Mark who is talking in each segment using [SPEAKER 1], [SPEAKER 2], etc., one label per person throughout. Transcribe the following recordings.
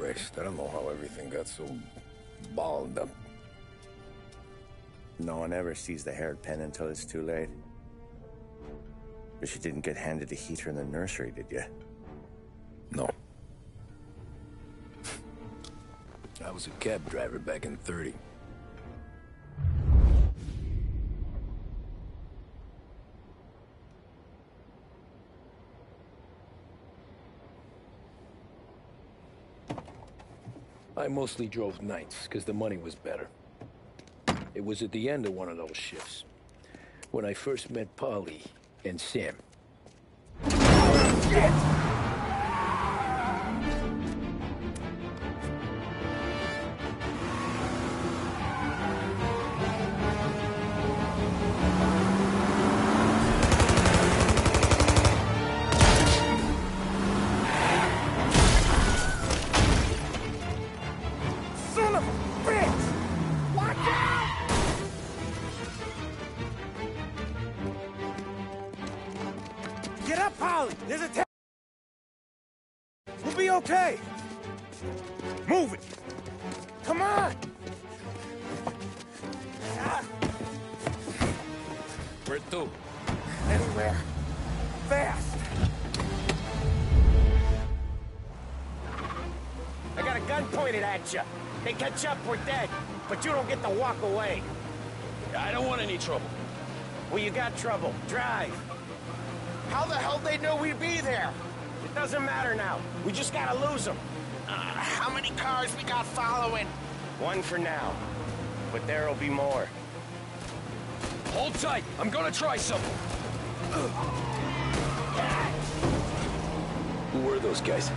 [SPEAKER 1] Christ, I don't know how everything got so balled up.
[SPEAKER 2] No one ever sees the haired pen until it's too late. But you didn't get handed a heater in the nursery, did you?
[SPEAKER 1] No. I was a cab driver back in 30. Mostly drove nights because the money was better. It was at the end of one of those shifts when I first met Paulie and Sam.
[SPEAKER 2] Son
[SPEAKER 3] catch up, we're dead. But you don't get to walk away.
[SPEAKER 1] I don't want any trouble.
[SPEAKER 3] Well, you got trouble. Drive.
[SPEAKER 4] How the hell they know we'd be there?
[SPEAKER 3] It doesn't matter now. We just gotta lose them.
[SPEAKER 4] Uh, how many cars we got following?
[SPEAKER 3] One for now. But there'll be more.
[SPEAKER 1] Hold tight. I'm gonna try something. Who were those guys?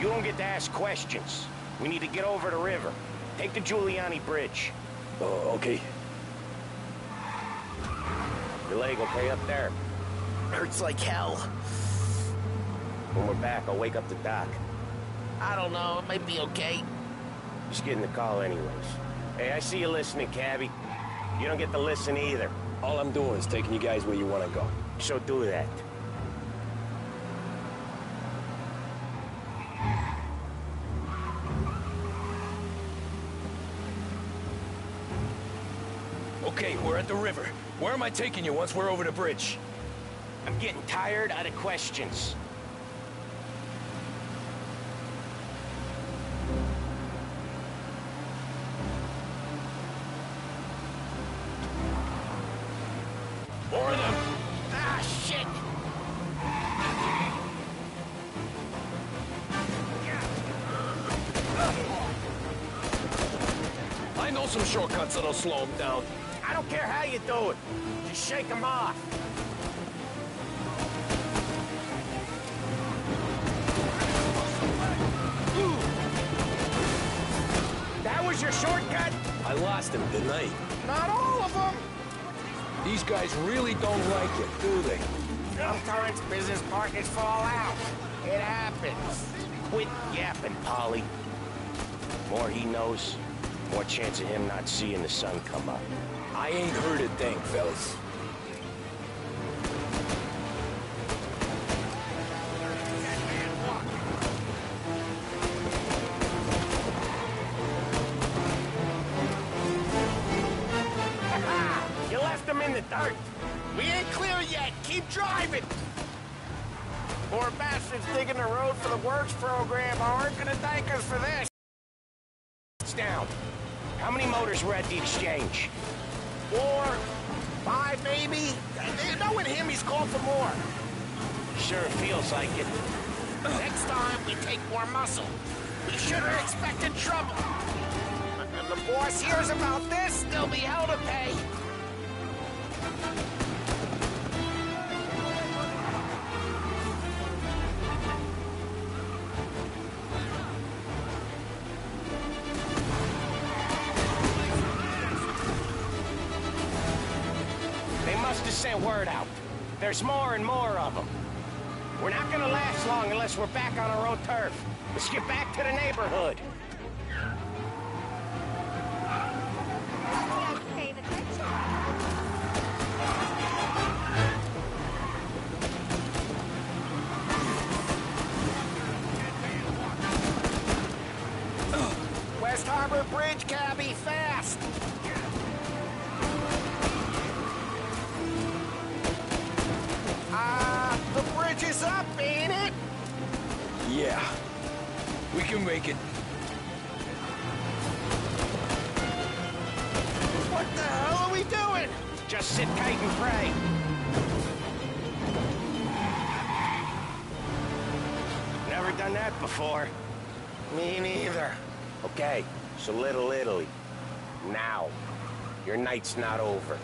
[SPEAKER 3] You don't get to ask questions. We need to get over the river. Take the Giuliani Bridge.
[SPEAKER 1] Oh, okay.
[SPEAKER 3] Your leg okay up there?
[SPEAKER 5] Hurts like hell.
[SPEAKER 3] When we're back, I'll wake up the doc.
[SPEAKER 5] I don't know, it might be okay.
[SPEAKER 3] Just getting the call anyways. Hey, I see you listening, cabbie. You don't get to listen either.
[SPEAKER 1] All I'm doing is taking you guys where you want to go.
[SPEAKER 3] So do that.
[SPEAKER 1] Okay, we're at the river. Where am I taking you once we're over the bridge?
[SPEAKER 3] I'm getting tired out of questions.
[SPEAKER 1] Them!
[SPEAKER 5] Ah, shit!
[SPEAKER 1] I know some shortcuts that'll slow them down.
[SPEAKER 3] I don't care how you do it. Just shake them off. That was your shortcut?
[SPEAKER 1] I lost him, didn't I?
[SPEAKER 3] Not all of them.
[SPEAKER 1] These guys really don't like it, do they?
[SPEAKER 3] Sometimes business partners fall out. It happens. Quit yapping, Paulie. More he knows, more chance of him not seeing the sun come up.
[SPEAKER 1] I ain't heard a thing, fellas.
[SPEAKER 3] you left them in the dirt.
[SPEAKER 5] We ain't clear yet. Keep driving. Poor bastards digging the road for the works program aren't gonna thank us for this.
[SPEAKER 3] Down. How many motors were at the exchange?
[SPEAKER 5] Four, five maybe. Knowing him, he's called for more.
[SPEAKER 3] Sure feels like it.
[SPEAKER 5] Next time, we take more muscle. We should have expected trouble. If the boss hears about this, there'll be hell to pay.
[SPEAKER 3] There's more and more of them. We're not gonna last long unless we're back on our own turf. Let's get back to the neighborhood. Night's not over.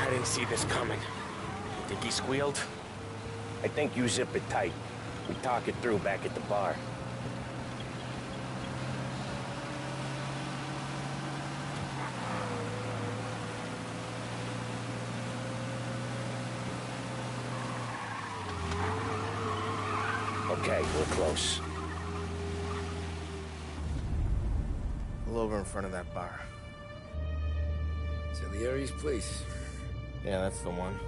[SPEAKER 5] I didn't see this coming. Think he squealed?
[SPEAKER 3] I think you zip it tight. We talk it through back at the bar. Okay, we're close.
[SPEAKER 5] Pull over in front of that bar.
[SPEAKER 1] Salieri's place.
[SPEAKER 5] Yeah, that's the one.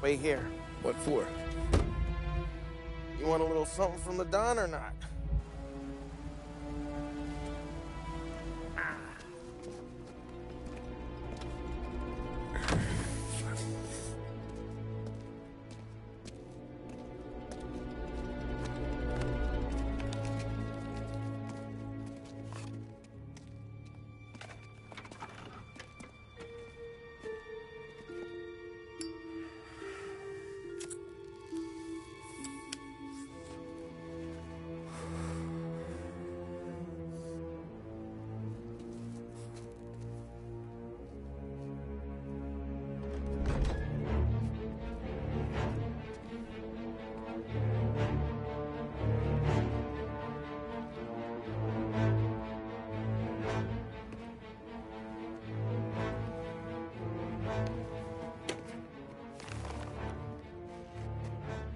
[SPEAKER 5] Wait here.
[SPEAKER 1] What for?
[SPEAKER 5] You want a little something from the Don or not?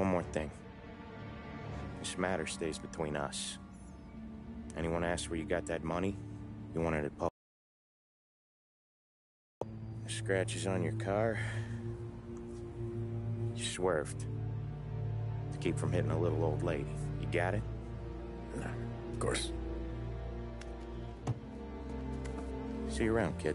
[SPEAKER 3] One more thing. This matter stays between us. Anyone asks where you got that money, you want it at Paul. Scratches on your car. You swerved. To keep from hitting a little old lady. You got it?
[SPEAKER 1] Nah, of course.
[SPEAKER 3] See you around, kid.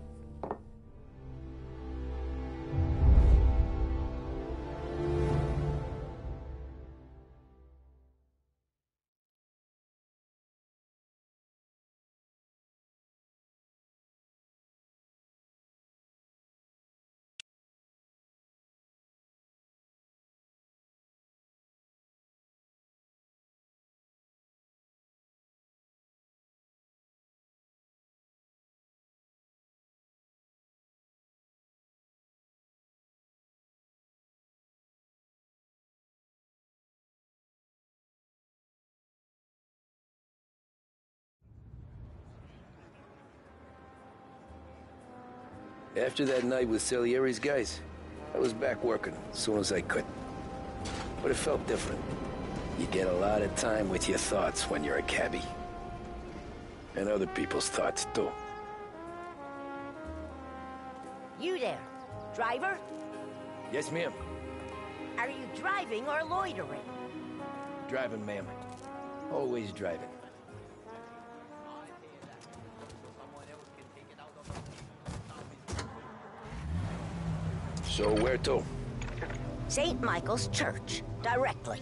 [SPEAKER 1] After that night with Salieri's guys, I was back working as soon as I could. But it felt different. You get a lot of time with your thoughts when you're a cabbie. And other people's thoughts, too.
[SPEAKER 6] You there, driver?
[SPEAKER 1] Yes, ma'am.
[SPEAKER 6] Are you driving or loitering?
[SPEAKER 1] Driving, ma'am. Always driving. So where to?
[SPEAKER 6] St. Michael's Church, directly.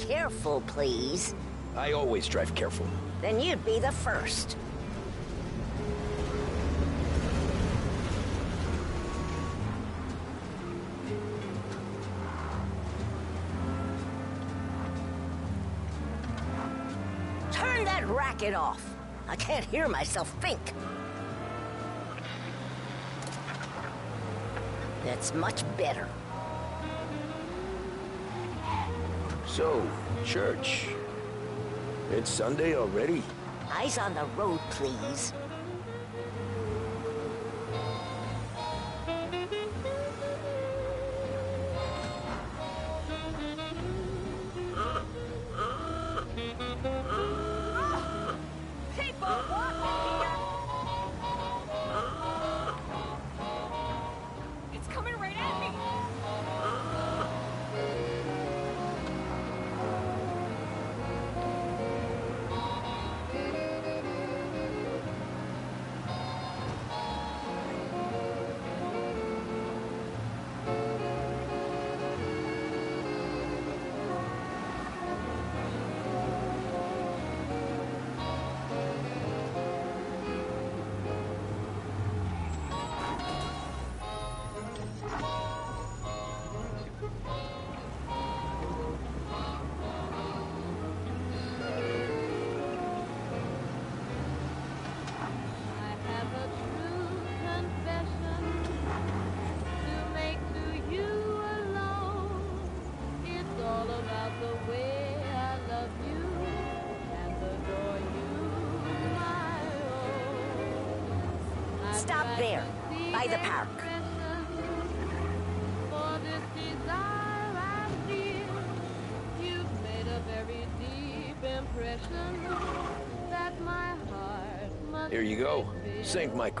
[SPEAKER 6] Careful, please.
[SPEAKER 1] I always drive careful.
[SPEAKER 6] Then you'd be the first. Turn that racket off. I can't hear myself think. That's much better.
[SPEAKER 1] So, church. It's Sunday already?
[SPEAKER 6] Eyes on the road, please.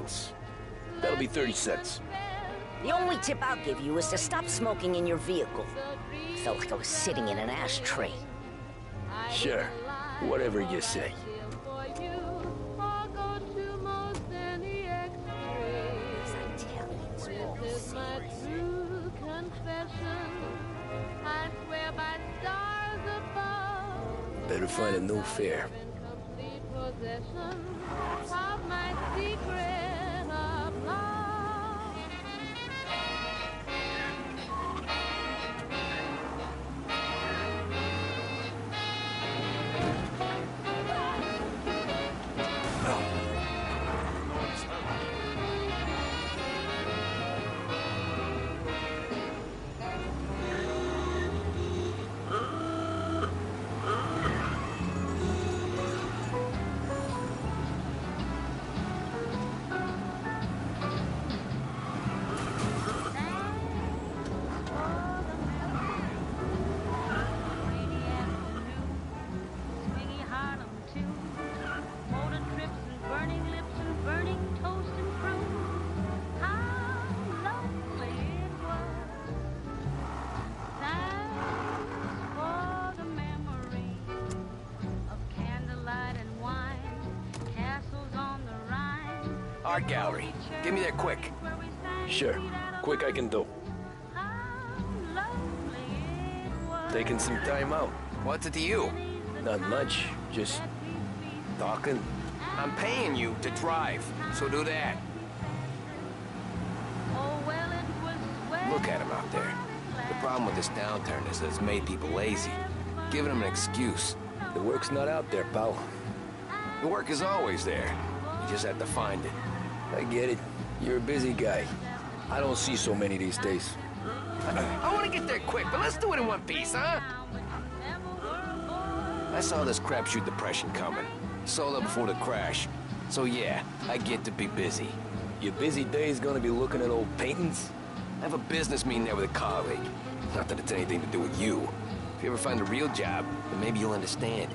[SPEAKER 1] St. That'll be 30 cents.
[SPEAKER 6] The only tip I'll give you is to stop smoking in your vehicle. I felt like I was sitting in an ashtray.
[SPEAKER 1] Sure. Whatever you say.
[SPEAKER 7] for you or go to
[SPEAKER 1] Art gallery. Give me that quick.
[SPEAKER 8] Where we sang
[SPEAKER 1] Sure. Quick I can do. Taking some time out.
[SPEAKER 4] What's it to you?
[SPEAKER 1] Not much. Just talking.
[SPEAKER 4] I'm paying you to drive, so do that.
[SPEAKER 8] Oh, well, it was swell.
[SPEAKER 4] Look at him out there. The problem with this downturn is that it's made people lazy, giving them an excuse.
[SPEAKER 1] The work's not out there, pal.
[SPEAKER 4] The work is always there. You just have to find it.
[SPEAKER 1] I get it. You're a busy guy. I don't see so many these days.
[SPEAKER 4] I want to get there quick, but let's do it in one piece, huh? I saw this crapshoot depression coming. Sold up before the crash. So yeah, I get to be busy.
[SPEAKER 1] Your busy day day's gonna be looking at old paintings?
[SPEAKER 4] I have a business meeting there with a colleague. Not that it's anything to do with you. If you ever find a real job, then maybe you'll understand.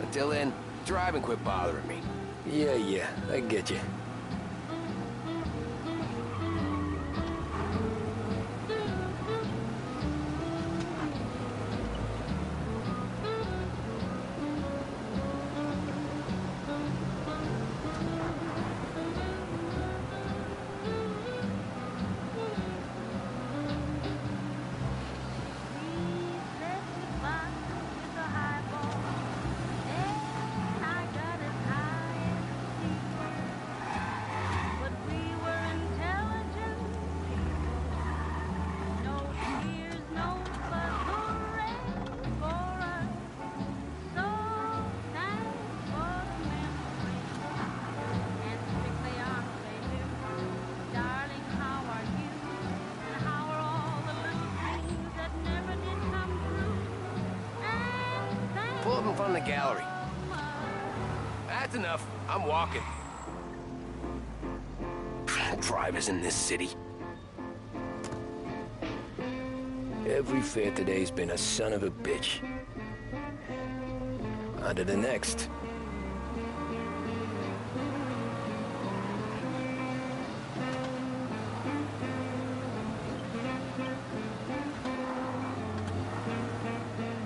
[SPEAKER 4] Until then, drive and quit bothering me.
[SPEAKER 1] Yeah, yeah, I get you. Been a son of a bitch. On to the next.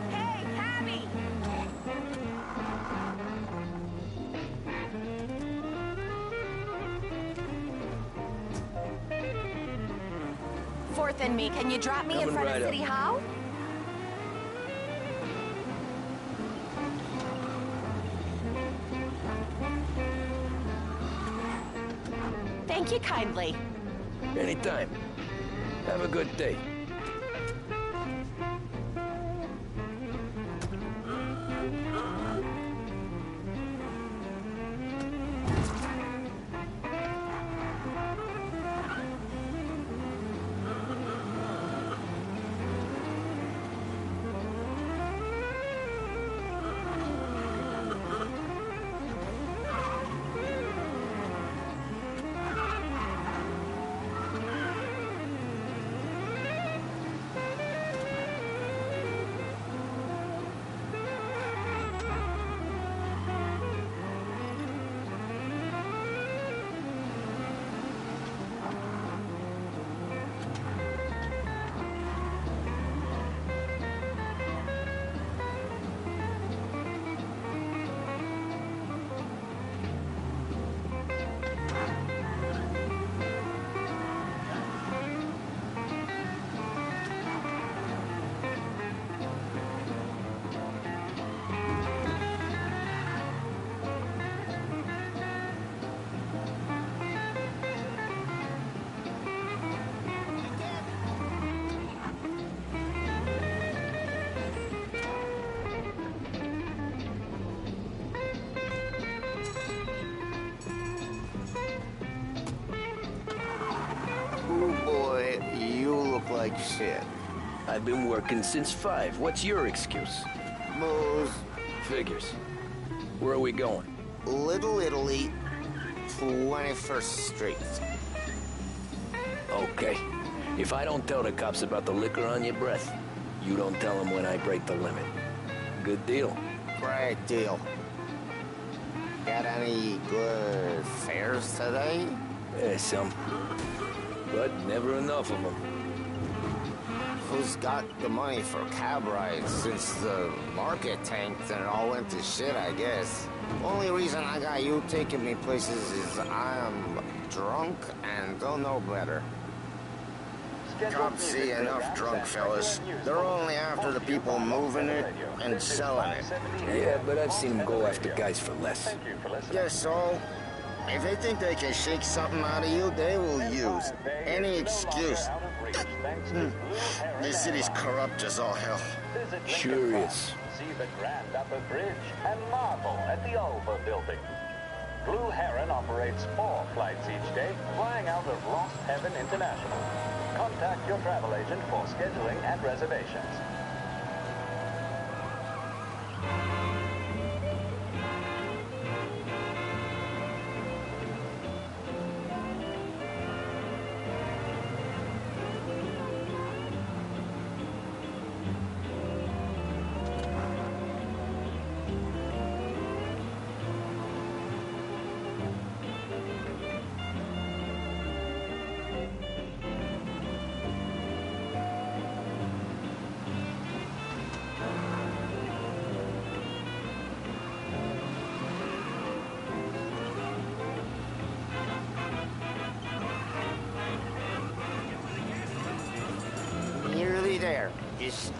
[SPEAKER 9] Hey, Abby!
[SPEAKER 10] Fourth and me, can you drop me in front
[SPEAKER 1] right
[SPEAKER 10] of
[SPEAKER 1] up.
[SPEAKER 10] City Hall?
[SPEAKER 1] Anytime. Have a good day. I've been working since five. What's your excuse?
[SPEAKER 5] Booze,
[SPEAKER 1] Figures. Where are we going?
[SPEAKER 5] Little Italy, 21st Street.
[SPEAKER 1] Okay. If I don't tell the cops about the liquor on your breath, you don't tell them when I break the limit. Good deal.
[SPEAKER 5] Great deal. Got any good fares today?
[SPEAKER 1] Yeah, some. But never enough of them.
[SPEAKER 5] Who's got the money for cab rides since the market tanked and it all went to shit, I guess? Only reason I got you taking me places is I'm drunk and don't know better. Cops see enough drunk fellas. They're only after the people moving it and selling it.
[SPEAKER 1] Yeah, but I've seen them go after guys for less.
[SPEAKER 5] Yes, so if they think they can shake something out of you, they will use any excuse. Hmm. This city's corrupt as all hell.
[SPEAKER 1] Sure is.
[SPEAKER 11] See the Grand Upper Bridge and marvel at the Ulva building. Blue Heron operates four flights each day, flying out of Lost Heaven International. Contact your travel agent for scheduling and reservations.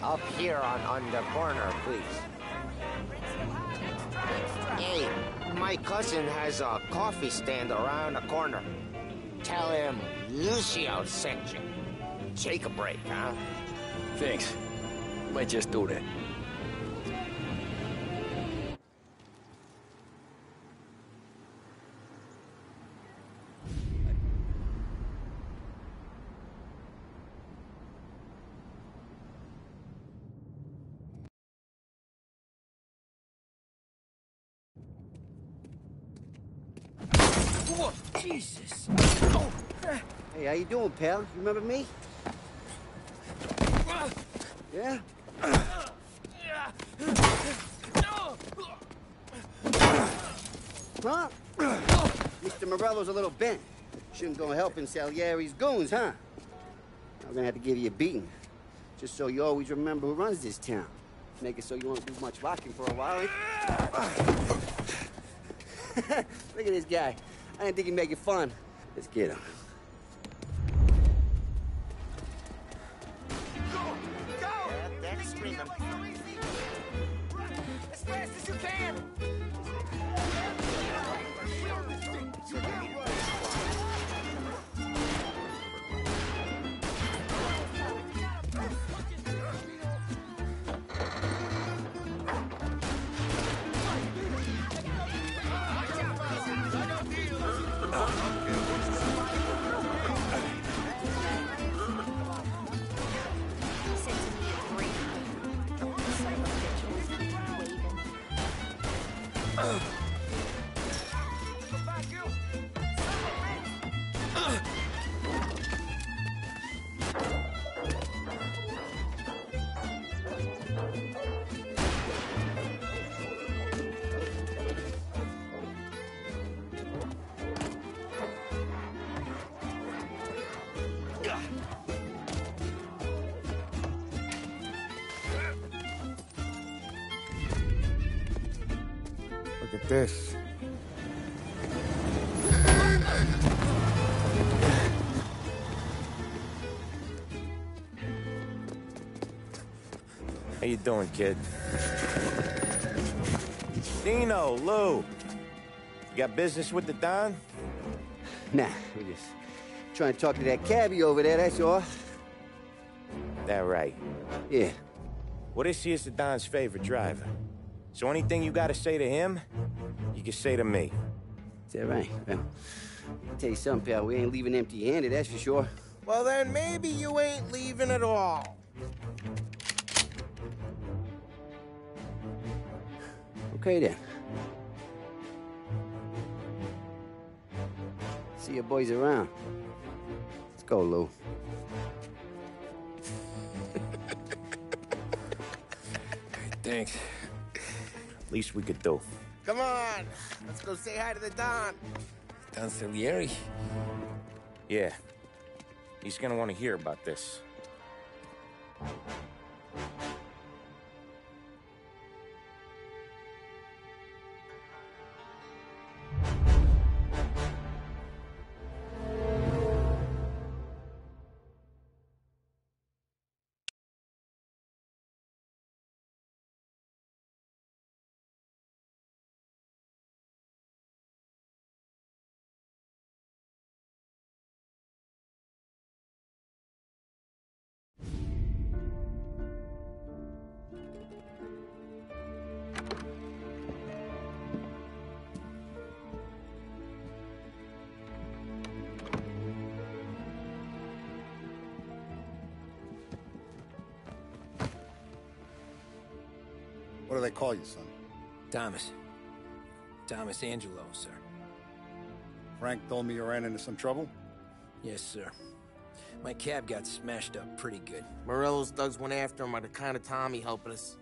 [SPEAKER 5] Up here on, on the corner, please. Hey, my cousin has a coffee stand around the corner. Tell him Lucio sent you. Take a break, huh?
[SPEAKER 1] Thanks. Might just do that.
[SPEAKER 6] Jesus.
[SPEAKER 12] Hey, how you doing, pal? You remember me? Yeah? Huh? Mr. Morello's a little bent. Shouldn't go helping Salieri's goons, huh? I'm gonna have to give you a beating. Just so you always remember who runs this town. Make it so you won't do much rocking for a while. Look at this guy. I didn't think he'd make it fun. Let's get him.
[SPEAKER 5] That's screaming.
[SPEAKER 6] As
[SPEAKER 13] Look at this.
[SPEAKER 3] How you doing, kid? Dino, Lou. You got business with the Don?
[SPEAKER 12] Nah, we just trying to talk to that cabbie over there, that's all.
[SPEAKER 3] That right.
[SPEAKER 12] Yeah.
[SPEAKER 3] Well, this here's the Don's favorite driver. So anything you gotta say to him, you can say to me.
[SPEAKER 12] Is that right? Well, I'll tell you something, pal. We ain't leaving empty-handed, that's for sure.
[SPEAKER 5] Well, then maybe you ain't leaving at all.
[SPEAKER 12] Okay then. See you boys around. Let's go, Lou.
[SPEAKER 1] Thanks.
[SPEAKER 3] Least we could do.
[SPEAKER 5] Come on, let's go say hi to the Don.
[SPEAKER 1] Don?
[SPEAKER 3] Yeah. He's gonna want to hear about this.
[SPEAKER 14] Do they call you, son?
[SPEAKER 1] Thomas. Thomas Angelo, sir.
[SPEAKER 14] Frank told me you ran into some trouble?
[SPEAKER 1] Yes, sir. My cab got smashed up pretty good.
[SPEAKER 5] Morello's thugs went after him by the kind of Tommy helping us.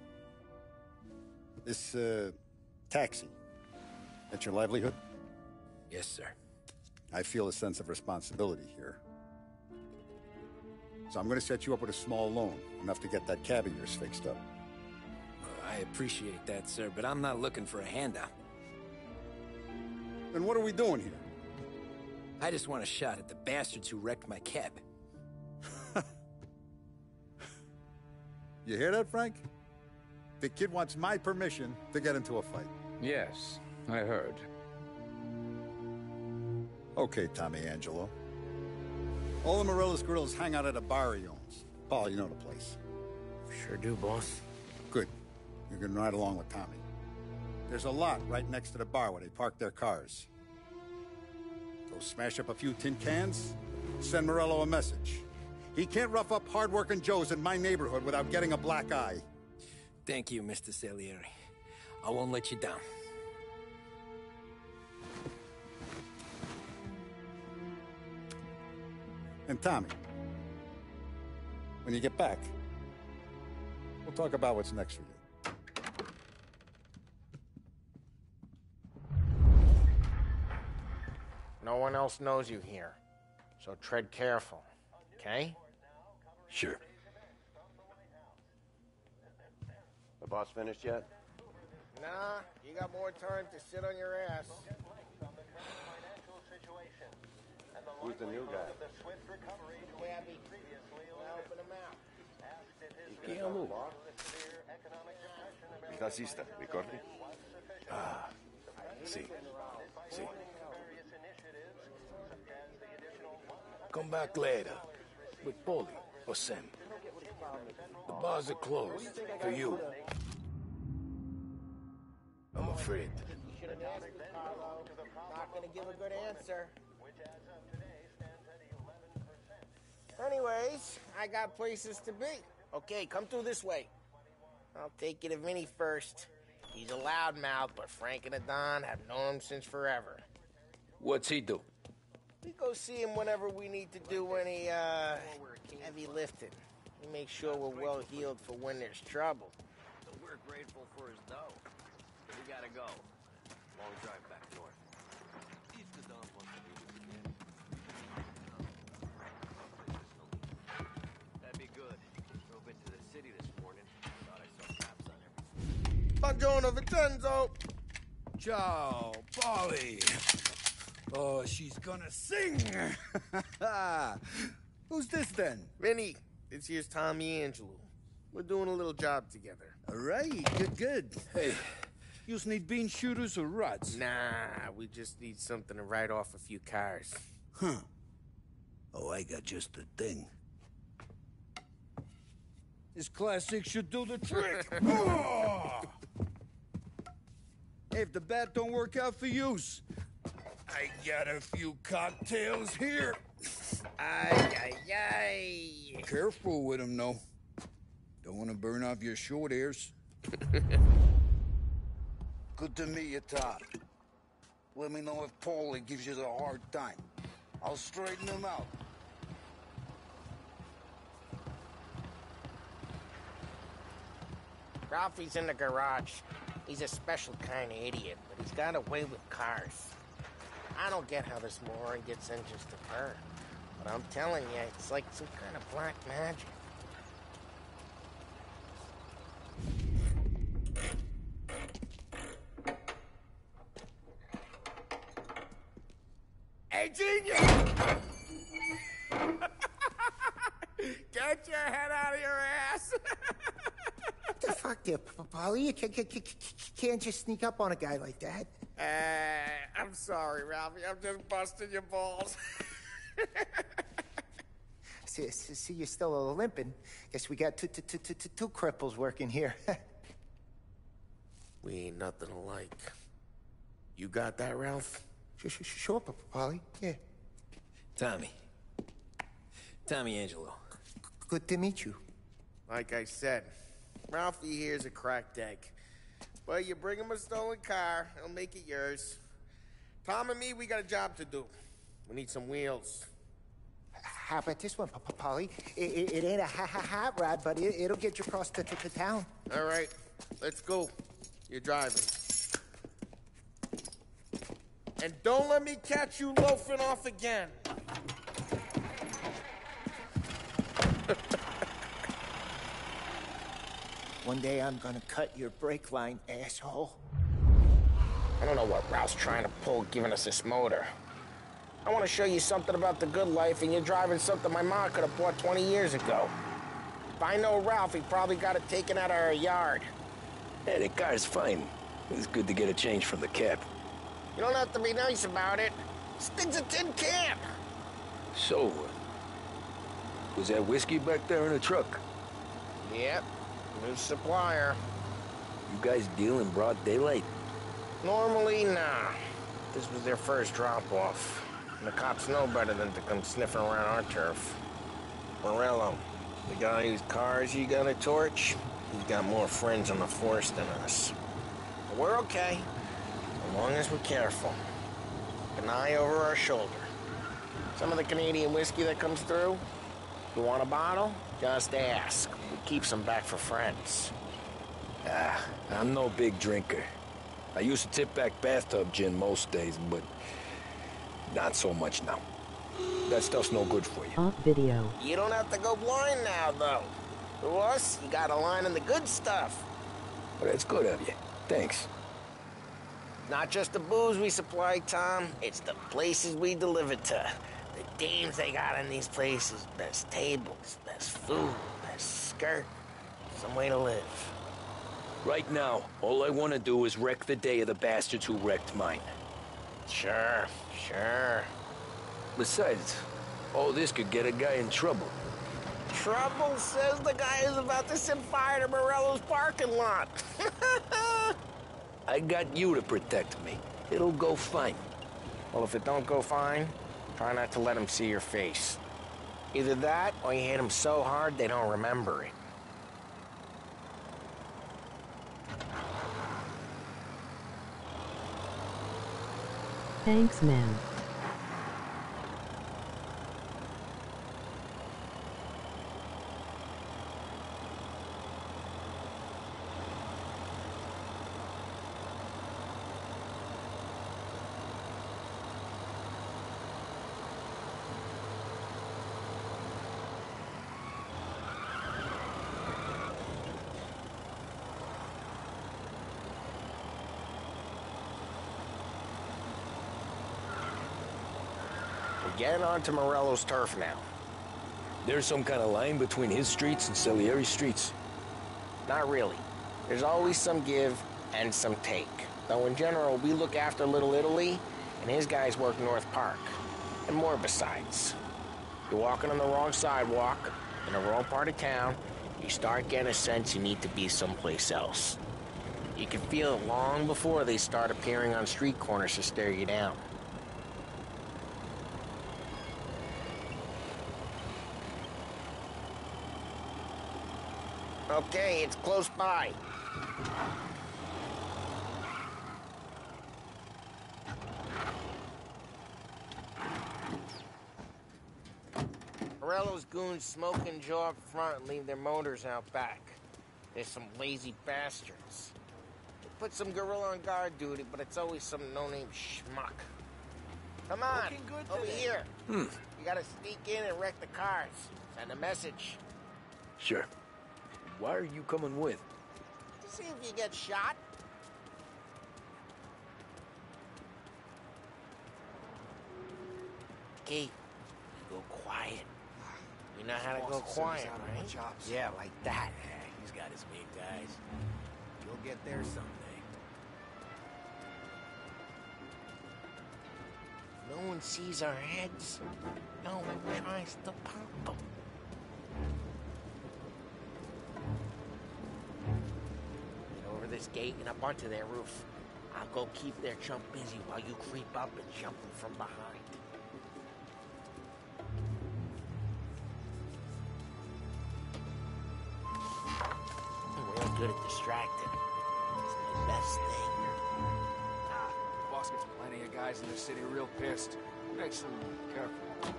[SPEAKER 14] This, uh, taxi. That's your livelihood?
[SPEAKER 1] Yes, sir.
[SPEAKER 14] I feel a sense of responsibility here. So I'm gonna set you up with a small loan, enough to get that cab of yours fixed up.
[SPEAKER 1] I appreciate that, sir, but I'm not looking for a handout.
[SPEAKER 14] Then what are we doing here?
[SPEAKER 1] I just want a shot at the bastards who wrecked my cab.
[SPEAKER 14] You hear that, Frank? The kid wants my permission to get into a fight.
[SPEAKER 15] Yes, I heard.
[SPEAKER 14] Okay, Tommy Angelo. All the Morello's girls hang out at a bar he owns. Paul, you know the place.
[SPEAKER 5] Sure do, boss.
[SPEAKER 14] You're gonna ride along with Tommy. There's a lot right next to the bar where they park their cars. Go smash up a few tin cans, send Morello a message. He can't rough up hard-working Joes in my neighborhood without getting a black eye.
[SPEAKER 1] Thank you, Mr. Salieri. I won't let you down.
[SPEAKER 14] And Tommy, when you get back, we'll talk about what's next for you.
[SPEAKER 5] Else knows you here, so tread careful, okay?
[SPEAKER 1] Sure.
[SPEAKER 2] The boss finished yet?
[SPEAKER 5] Nah, you got more time to sit on your ass.
[SPEAKER 2] Who's the new guy?
[SPEAKER 5] Gabby, helping him out.
[SPEAKER 2] Chiamo. Il tassista, ricordi? Ah, sì, sì.
[SPEAKER 13] Come back later. With Paulie or Sam. The bars are closed. For you. I'm afraid.
[SPEAKER 5] Not gonna give a good answer. Anyways, I got places to be. Okay, come through this way. I'll take you to Vinny first. He's a loudmouth, but Frank and Adon have known him since forever.
[SPEAKER 13] What's he do?
[SPEAKER 5] We go see him whenever we need to do any, uh, heavy lifting. He makes sure we're well healed for when there's trouble.
[SPEAKER 16] So we're grateful for his dough. We gotta go. Long drive back north. If the Don wants to meet us again. That'd be good. Drove into the city this morning. Thought I saw cops on everything.
[SPEAKER 5] Buongiorno, Vincenzo!
[SPEAKER 17] Ciao, Paulie. Oh, she's gonna sing. Who's this then?
[SPEAKER 5] Vinny, this here's Tommy Angelo. We're doing a little job together.
[SPEAKER 17] All right, good, good. Hey, you just need bean shooters or rods?
[SPEAKER 5] Nah, we just need something to write off a few cars.
[SPEAKER 17] Huh. Oh, I got just the thing. This classic should do the trick. Hey, if the bat don't work out for use, I got a few cocktails here.
[SPEAKER 5] Ay, ay, ay.
[SPEAKER 17] Careful with them, though. Don't want to burn off your short hairs. Good to meet you, Todd. Let me know if Paulie gives you the hard time. I'll straighten him out.
[SPEAKER 5] Ralphie's in the garage. He's a special kind of idiot, but he's got a way with cars. I don't get how this moron gets engines to burn. But I'm telling you, it's like some kind of black magic. Hey, genius! Get your head out of your ass!
[SPEAKER 18] What the fuck P- Paulie? You can't just sneak up on a guy like that.
[SPEAKER 5] Uh, I'm sorry, Ralphie. I'm just busting your balls.
[SPEAKER 18] See, see, see you're still limping. Guess we got two, two, two, two, two, two cripples working here.
[SPEAKER 5] we ain't nothing alike. You got that, Ralph?
[SPEAKER 18] Sure, sure, sure, P- Paulie. Yeah.
[SPEAKER 1] Tommy. Tommy Angelo.
[SPEAKER 18] Good to meet you.
[SPEAKER 5] Like I said, Ralphie here's a cracked egg. But you bring him a stolen car, he'll make it yours. Tom and me, we got a job to do. We need some wheels.
[SPEAKER 18] How about this one, Paulie? It, it, it ain't a ha ha hot rod, but it, it'll get you across to, to, to town.
[SPEAKER 5] All right, let's go. You're driving. And don't let me catch you loafing off again.
[SPEAKER 18] One day I'm gonna cut your brake line, asshole.
[SPEAKER 5] I don't know what Ralph's trying to pull giving us this motor. I want to show you something about the good life, and you're driving something my mom could have bought 20 years ago. If I know Ralph, he probably got it taken out of our yard.
[SPEAKER 1] Hey, the car's fine. It's good to get a change from the cap.
[SPEAKER 5] You don't have to be nice about it. This thing's a tin can.
[SPEAKER 1] So, uh, was that whiskey back there in the truck?
[SPEAKER 5] Yep, new supplier.
[SPEAKER 1] You guys deal in broad daylight?
[SPEAKER 5] Normally, nah. This was their first drop-off. And the cops know better than to come sniffing around our turf. Morello, the guy whose cars you got a torch, he's got more friends on the force than us. But we're okay, as long as we're careful. An eye over our shoulder. Some of the Canadian whiskey that comes through, you want a bottle? Just ask. We keep some back for friends.
[SPEAKER 1] Ah, I'm no big drinker. I used to tip back bathtub gin most days, but not so much now. That stuff's no good for you.
[SPEAKER 19] Off video.
[SPEAKER 5] You don't have to go blind now, though. To us, you got a line in the good stuff.
[SPEAKER 1] Well, that's good of you. Thanks.
[SPEAKER 5] Not just the booze we supply, Tom. It's the places we deliver to. The dames they got in these places. Best tables, best food, best skirt. Some way to live.
[SPEAKER 1] Right now, all I want to do is wreck the day of the bastards who wrecked mine.
[SPEAKER 5] Sure, sure.
[SPEAKER 1] Besides, all this could get a guy in trouble.
[SPEAKER 5] Trouble says the guy is about to set fire to Morello's parking lot.
[SPEAKER 1] I got you to protect me. It'll go fine.
[SPEAKER 5] Well, if it don't go fine, try not to let them see your face. Either that, or you hit them so hard they don't remember it.
[SPEAKER 19] Thanks, man.
[SPEAKER 5] Getting onto Morello's turf now.
[SPEAKER 1] There's some kind of line between his streets and Salieri streets.
[SPEAKER 5] Not really. There's always some give and some take. Though in general, we look after Little Italy, and his guys work North Park. And more besides. You're walking on the wrong sidewalk, in the wrong part of town, you start getting a sense you need to be someplace else. You can feel it long before they start appearing on street corners to stare you down. Okay, it's close by. Morello's goons smoke and jaw up front and leave their motors out back. They're some lazy bastards. They put some gorilla on guard duty, but it's always some no-name schmuck. Come on,
[SPEAKER 16] Looking good
[SPEAKER 5] over
[SPEAKER 16] today.
[SPEAKER 5] here.
[SPEAKER 1] Hmm.
[SPEAKER 5] You gotta sneak in and wreck the cars. Send a message.
[SPEAKER 1] Sure. Why are you coming with?
[SPEAKER 5] To see if you get shot. Key, go quiet. You know how to go quiet, right? Yeah, like that.
[SPEAKER 16] He's got his big guys. You'll get there someday.
[SPEAKER 5] No one sees our heads. No one tries to pop them. Get this gate and up onto their roof. I'll go keep their chump busy while you creep up and jump them from behind. Real good at distracting. It's the best thing.
[SPEAKER 13] Ah, boss gets plenty of guys in the city real pissed. Makes them careful.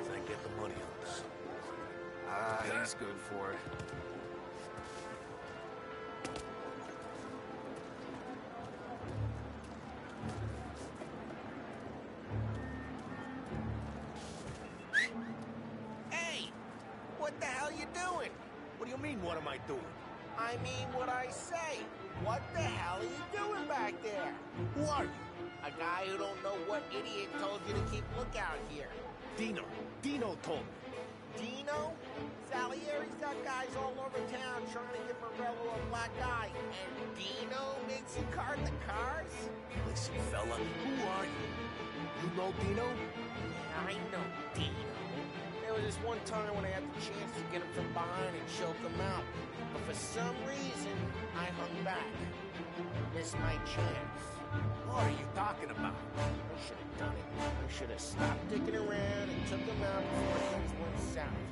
[SPEAKER 16] As I get the money on this.
[SPEAKER 13] Ah, he's good for it.
[SPEAKER 5] You
[SPEAKER 16] mean, what am I doing?
[SPEAKER 5] I mean what I say. What the hell are you doing back there?
[SPEAKER 16] Who are you?
[SPEAKER 5] A guy who don't know what idiot told you to keep lookout here.
[SPEAKER 16] Dino. Dino told me.
[SPEAKER 5] Dino? Salieri's got guys all over town trying to give Morello a black eye. And Dino makes you cart the cars?
[SPEAKER 16] Listen, fella, who are you? You know Dino?
[SPEAKER 5] I know Dino. There was this one time when I had the chance to get him from behind and choke him out. But for some reason, I hung back. Missed my chance.
[SPEAKER 16] What are you talking about?
[SPEAKER 5] I should have done it. I should have stopped dicking around and took him out before things went south.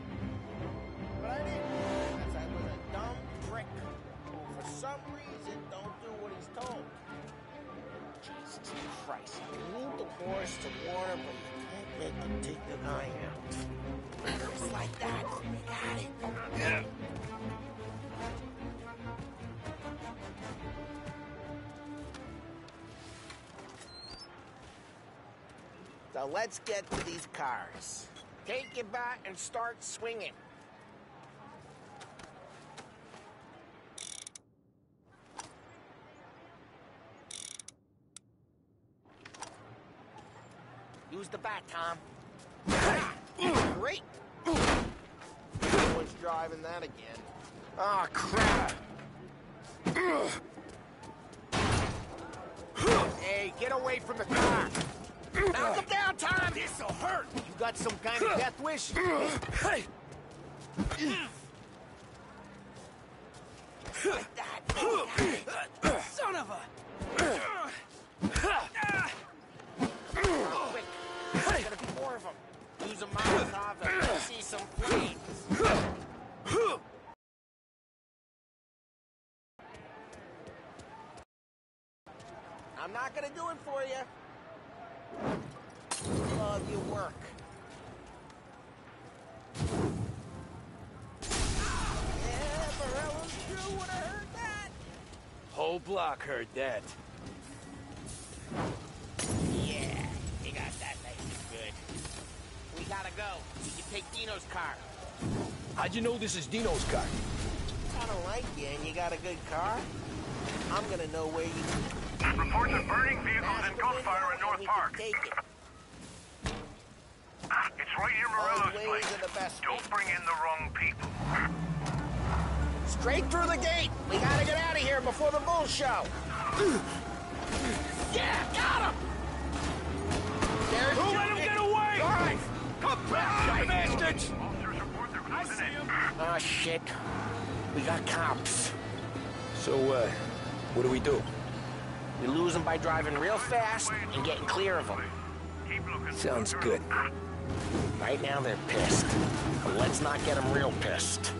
[SPEAKER 5] But I didn't, because I was a dumb prick for some reason, don't do what he's told. Jesus Christ. Lead the horse to water, but make him take the guy out. Just like that. Got it. Yeah. So let's get to these cars. Take your bat and start swinging. Use the bat, Tom. Great. No one's driving that again. Ah, crap. Hey, get away from the car. Knock him down, Tom! This'll hurt! You got some kind of death wish? Hey! Like that. Son of a... Quick! There's gonna be more of them. Use a Molotov see some flames. I'm not gonna do it for you. Love your work. Yeah, Morello's crew would have heard that.
[SPEAKER 1] Whole block heard that.
[SPEAKER 5] Go. You can take Dino's car.
[SPEAKER 1] How'd you know this is Dino's car?
[SPEAKER 5] I don't like you and you got a good car. I'm gonna know where you.
[SPEAKER 20] Reports of burning vehicles and gunfire in North Park.
[SPEAKER 5] Take it.
[SPEAKER 20] It's right near Morello's place.
[SPEAKER 5] the best
[SPEAKER 20] Don't bring in the wrong people.
[SPEAKER 5] Straight through the gate. We gotta get out of here before the bull show. Yeah, got him! There's
[SPEAKER 16] Who let him get away?
[SPEAKER 5] Drive!
[SPEAKER 16] Come back, you bastards!
[SPEAKER 20] I see him.
[SPEAKER 5] Oh, shit. We got cops.
[SPEAKER 1] So, uh, what do we do?
[SPEAKER 5] We lose them by driving real fast and getting clear of them.
[SPEAKER 1] Sounds good.
[SPEAKER 5] Right now they're pissed. But let's not get them real pissed.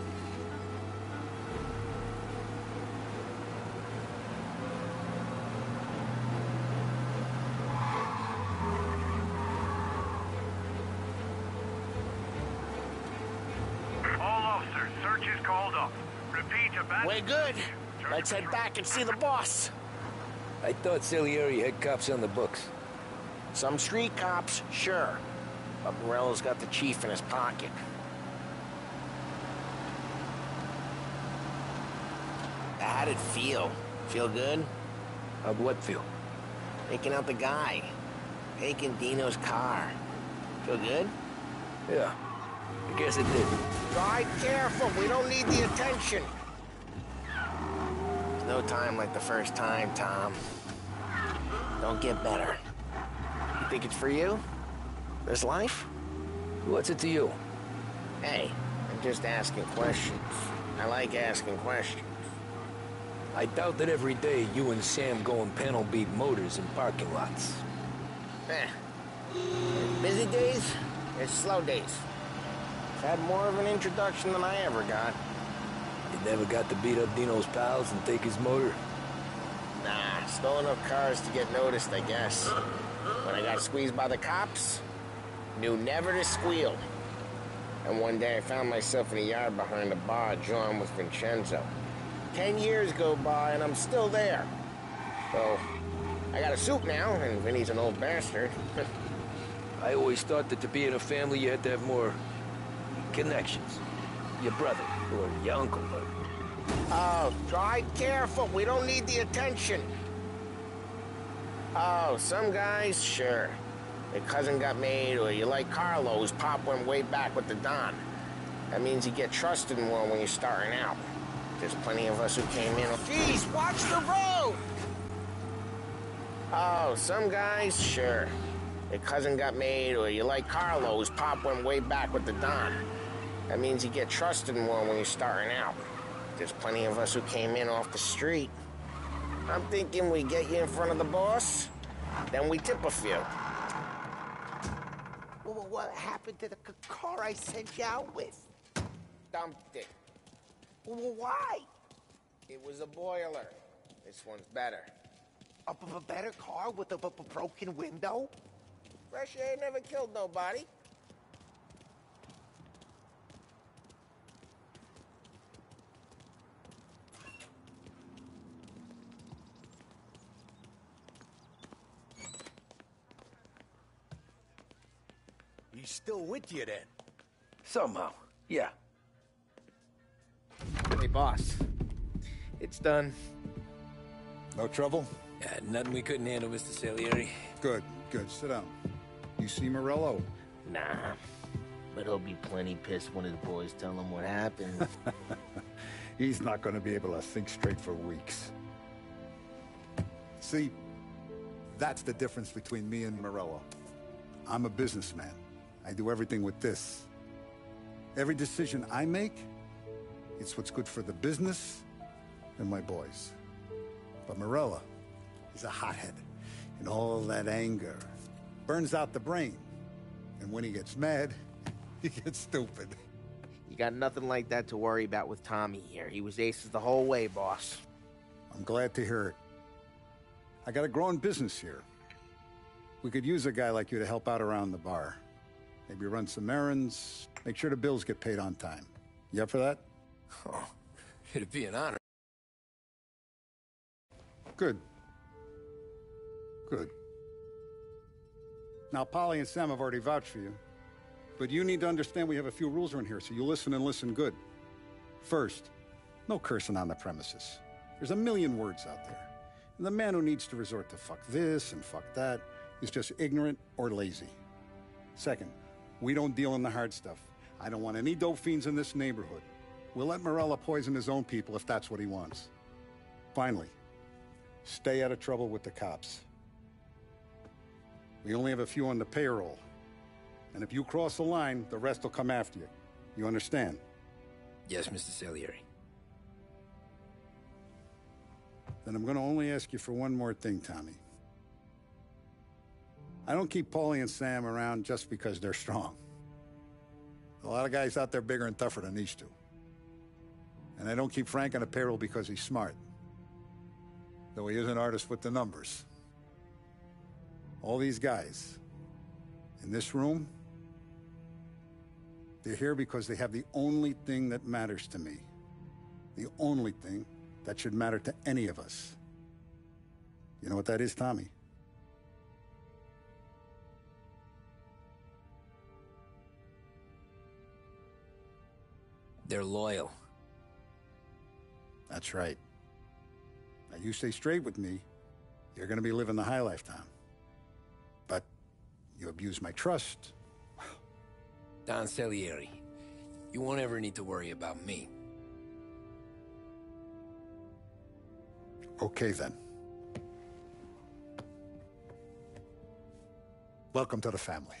[SPEAKER 5] We're good. Let's head back and see the boss.
[SPEAKER 1] I thought Salieri had cops on the books.
[SPEAKER 5] Some street cops, sure. But Morello's got the chief in his pocket. How'd it feel? Feel good?
[SPEAKER 1] How'd what feel?
[SPEAKER 5] Taking out the guy. Taking Dino's car. Feel good?
[SPEAKER 1] Yeah. I guess it did.
[SPEAKER 5] Drive careful. We don't need the attention. There's no time like the first time, Tom. Don't get better. You think it's for you? This life?
[SPEAKER 1] What's it to you?
[SPEAKER 5] Hey, I'm just asking questions. I like asking questions.
[SPEAKER 1] I doubt that every day you and Sam go and panel beat motors in parking lots.
[SPEAKER 5] Eh. Busy days, there's slow days. I've had more of an introduction than I ever got.
[SPEAKER 1] You never got to beat up Dino's pals and take his motor?
[SPEAKER 5] Nah, stole enough cars to get noticed, I guess. When I got squeezed by the cops, knew never to squeal. And one day I found myself in a yard behind a bar drawn with Vincenzo. Ten years go by and I'm still there. So, I got a suit now, and Vinny's an old bastard.
[SPEAKER 1] I always thought that to be in a family you had to have more connections. Your brother or your uncle. Or...
[SPEAKER 5] Oh, drive careful. We don't need the attention. Oh, some guys, sure. Their cousin got made, or you like Carlos, pop went way back with the Don. That means you get trusted more when you're starting out. There's plenty of us who came in. Jeez, watch the road! Oh, some guys, sure. Their cousin got made, or you like Carlos, pop went way back with the Don. That means you get trusted more when you're starting out. There's plenty of us who came in off the street. I'm thinking we get you in front of the boss, then we tip a few.
[SPEAKER 18] Well, what happened to the car I sent you out with?
[SPEAKER 5] Dumped it.
[SPEAKER 18] Well, why?
[SPEAKER 5] It was a boiler. This one's better.
[SPEAKER 18] A, b- b- better car with a b- broken window?
[SPEAKER 5] Fresh air never killed nobody.
[SPEAKER 13] He's still with you then?
[SPEAKER 1] Somehow, yeah.
[SPEAKER 5] Hey, boss. It's done.
[SPEAKER 14] No trouble?
[SPEAKER 1] Yeah, nothing we couldn't handle, Mr. Salieri.
[SPEAKER 14] Good, good. Sit down. You see Morello?
[SPEAKER 5] Nah. But he'll be plenty pissed when his boys tell him what happened.
[SPEAKER 14] He's not going to be able to think straight for weeks. See, that's the difference between me and Morello. I'm a businessman. I do everything with this. Every decision I make, it's what's good for the business and my boys. But Morello, is a hothead. And all that anger burns out the brain. And when he gets mad, he gets stupid.
[SPEAKER 5] you got nothing like that to worry about with Tommy here. He was aces the whole way, boss.
[SPEAKER 14] I'm glad to hear it. I got a growing business here. We could use a guy like you to help out around the bar. Maybe run some errands, make sure the bills get paid on time. You up for that?
[SPEAKER 1] Oh, it'd be an honor.
[SPEAKER 14] Good. Good. Now, Paulie and Sam have already vouched for you. But you need to understand we have a few rules around here, so you listen and listen good. First, no cursing on the premises. There's a million words out there. And the man who needs to resort to fuck this and fuck that is just ignorant or lazy. Second, we don't deal in the hard stuff. I don't want any dope fiends in this neighborhood. We'll let Morello poison his own people if that's what he wants. Finally, stay out of trouble with the cops. We only have a few on the payroll. And if you cross the line, the rest will come after you. You understand?
[SPEAKER 1] Yes, Mr. Salieri.
[SPEAKER 14] Then I'm going to only ask you for one more thing, Tommy. I don't keep Paulie and Sam around just because they're strong. A lot of guys out there bigger and tougher than these two. And I don't keep Frank on the payroll because he's smart. Though he is an artist with the numbers. All these guys in this room, they're here because they have the only thing that matters to me. The only thing that should matter to any of us. You know what that is, Tommy?
[SPEAKER 21] They're loyal.
[SPEAKER 14] That's right. Now, you stay straight with me, you're gonna be living the high life, lifetime. But you abuse my trust.
[SPEAKER 21] Don Salieri, you won't ever need to worry about me.
[SPEAKER 14] Okay, then. Welcome to the family.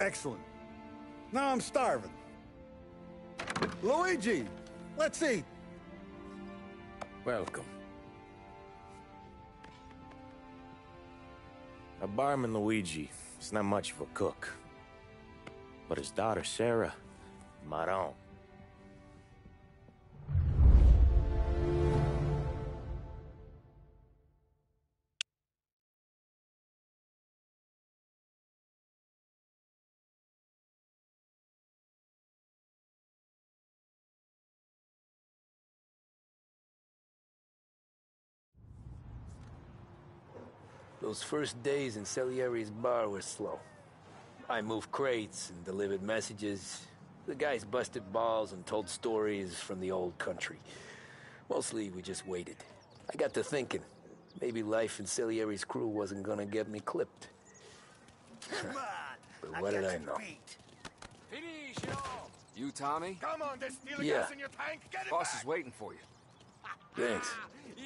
[SPEAKER 14] Excellent. Now I'm starving. Luigi, let's eat.
[SPEAKER 3] Welcome. A barman Luigi is not much of a cook. But his daughter Sarah, Maron.
[SPEAKER 1] Those first days in Salieri's bar were slow. I moved crates and delivered messages. The guys busted balls and told stories from the old country. Mostly, we just waited. I got to thinking, maybe life in Salieri's crew wasn't gonna get me clipped. but what did I know?
[SPEAKER 22] You, Tommy?
[SPEAKER 23] Come on, there's still
[SPEAKER 1] Yeah.
[SPEAKER 23] gas in your tank. Get it
[SPEAKER 22] Boss
[SPEAKER 23] back.
[SPEAKER 22] is waiting for you.
[SPEAKER 1] Thanks.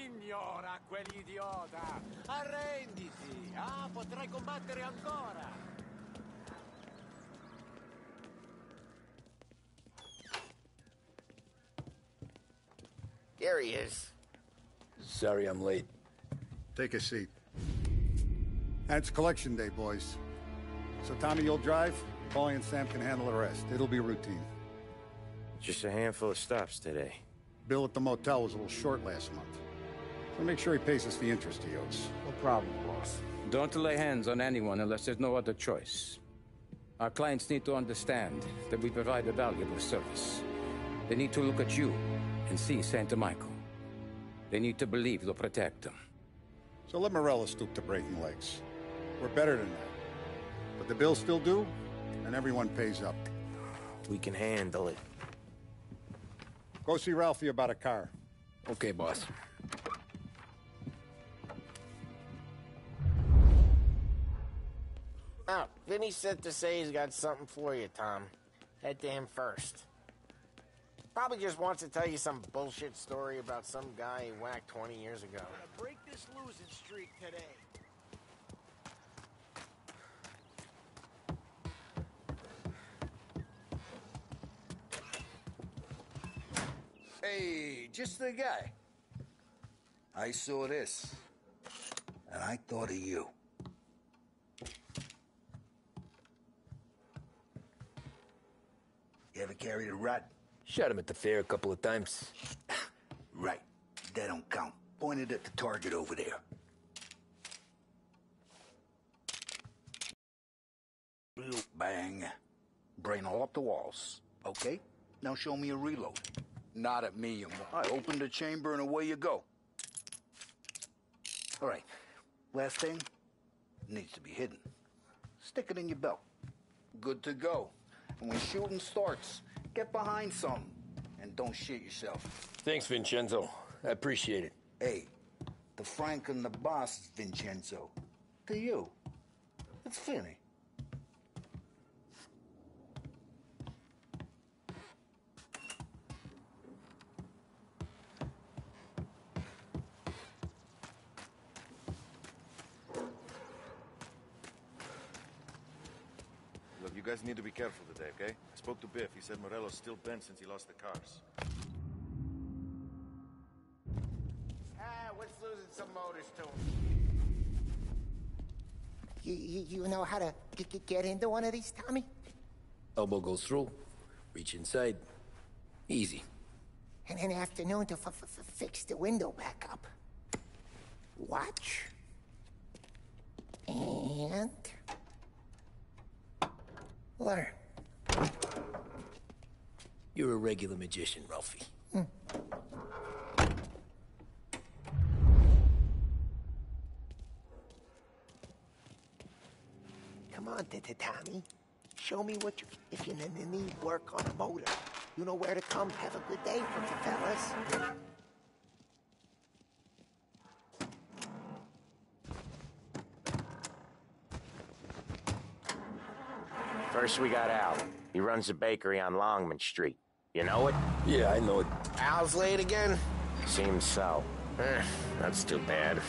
[SPEAKER 23] Ignora quell'idiota. Arrenditi. Ah, potrai combattere ancora.
[SPEAKER 5] Here he is.
[SPEAKER 1] Sorry I'm late.
[SPEAKER 14] Take a seat. And it's collection day, boys. So, Tommy, you'll drive. Paulie and Sam can handle the rest. It'll be routine.
[SPEAKER 3] Just a handful of stops today.
[SPEAKER 14] Bill at the motel was a little short last month. So make sure he pays us the interest he owes.
[SPEAKER 24] No problem, boss. Don't lay hands on anyone unless there's no other choice. Our clients need to understand that we provide a valuable service. They need to look at you and see Santa Michael. They need to believe you'll protect them.
[SPEAKER 14] So let Morello stoop to breaking legs. We're better than that. But the bill's still due, and everyone pays up.
[SPEAKER 3] We can handle it.
[SPEAKER 14] Go see Ralphie about a car.
[SPEAKER 1] Okay, boss.
[SPEAKER 5] Oh, Vinny sent to say he's got something for you, Tom. Head to him first. Probably just wants to tell you some bullshit story about some guy he whacked 20 years ago.
[SPEAKER 23] Break this losing streak today.
[SPEAKER 17] Hey, just the guy. I saw this, and I thought of you. You ever carried a rat?
[SPEAKER 1] Shot him at the fair a couple of times.
[SPEAKER 17] Right. That don't count. Pointed at the target over there. Bloop, Bang. Brain all up the walls. Okay? Now show me a reload. Not at me. and I open the chamber and away you go. All right. Last thing. Needs to be hidden. Stick it in your belt. Good to go. And when shooting starts, get behind something. And don't shit yourself.
[SPEAKER 1] Thanks, Vincenzo. I appreciate it.
[SPEAKER 17] Hey, the Frank and the boss, Vincenzo. To you. It's
[SPEAKER 25] Vinny. You guys need to be careful today, okay? I spoke to Biff. He said Morello's still bent since he lost the cars.
[SPEAKER 5] Ah, what's losing some motors to him?
[SPEAKER 18] You, you, you know how to g- g- get into one of these, Tommy?
[SPEAKER 1] Elbow goes through. Reach inside. Easy.
[SPEAKER 18] And an afternoon to f- f- f- fix the window back up. Watch. And... Learn.
[SPEAKER 1] You're a regular magician, Ralphie. Hmm.
[SPEAKER 5] Come on, Tita Tommy. Show me what you... If you n- need work on a motor, you know where to come. Have a good day, from the fellas.
[SPEAKER 3] First, we got Al. He runs a bakery on Longman Street. You know it?
[SPEAKER 1] Yeah, I know it.
[SPEAKER 26] Al's late again?
[SPEAKER 3] Seems so.
[SPEAKER 26] Eh, that's too bad.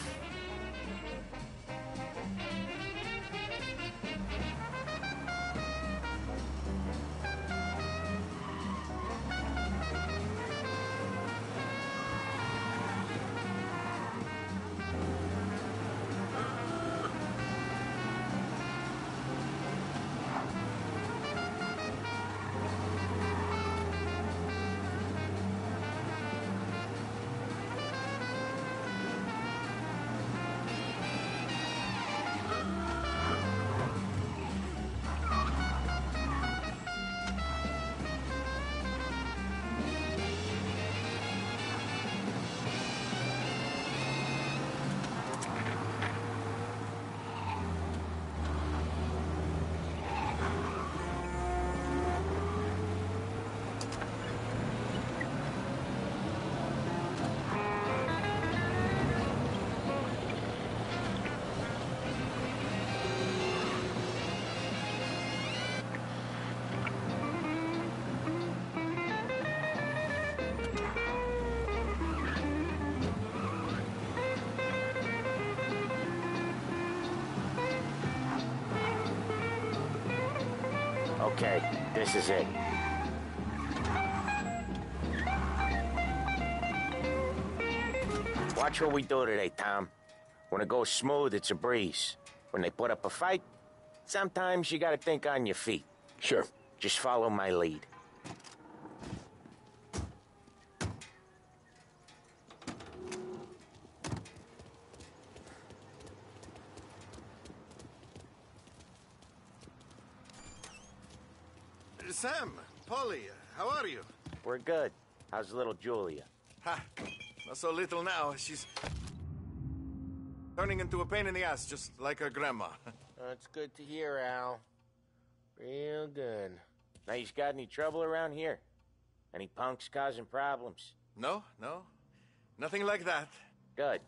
[SPEAKER 3] This is it. Watch what we do today, Tom. When it goes smooth, it's a breeze. When they put up a fight, sometimes you gotta think on your feet.
[SPEAKER 1] Sure.
[SPEAKER 3] Just follow my lead.
[SPEAKER 25] Sam, Paulie, how are you?
[SPEAKER 3] We're good. How's little Julia?
[SPEAKER 25] Ha, not so little now. She's turning into a pain in the ass, just like her grandma.
[SPEAKER 3] That's good to hear, Al. Real good. Now, you got any trouble around here? Any punks causing problems?
[SPEAKER 25] No, no, nothing like that.
[SPEAKER 3] Good.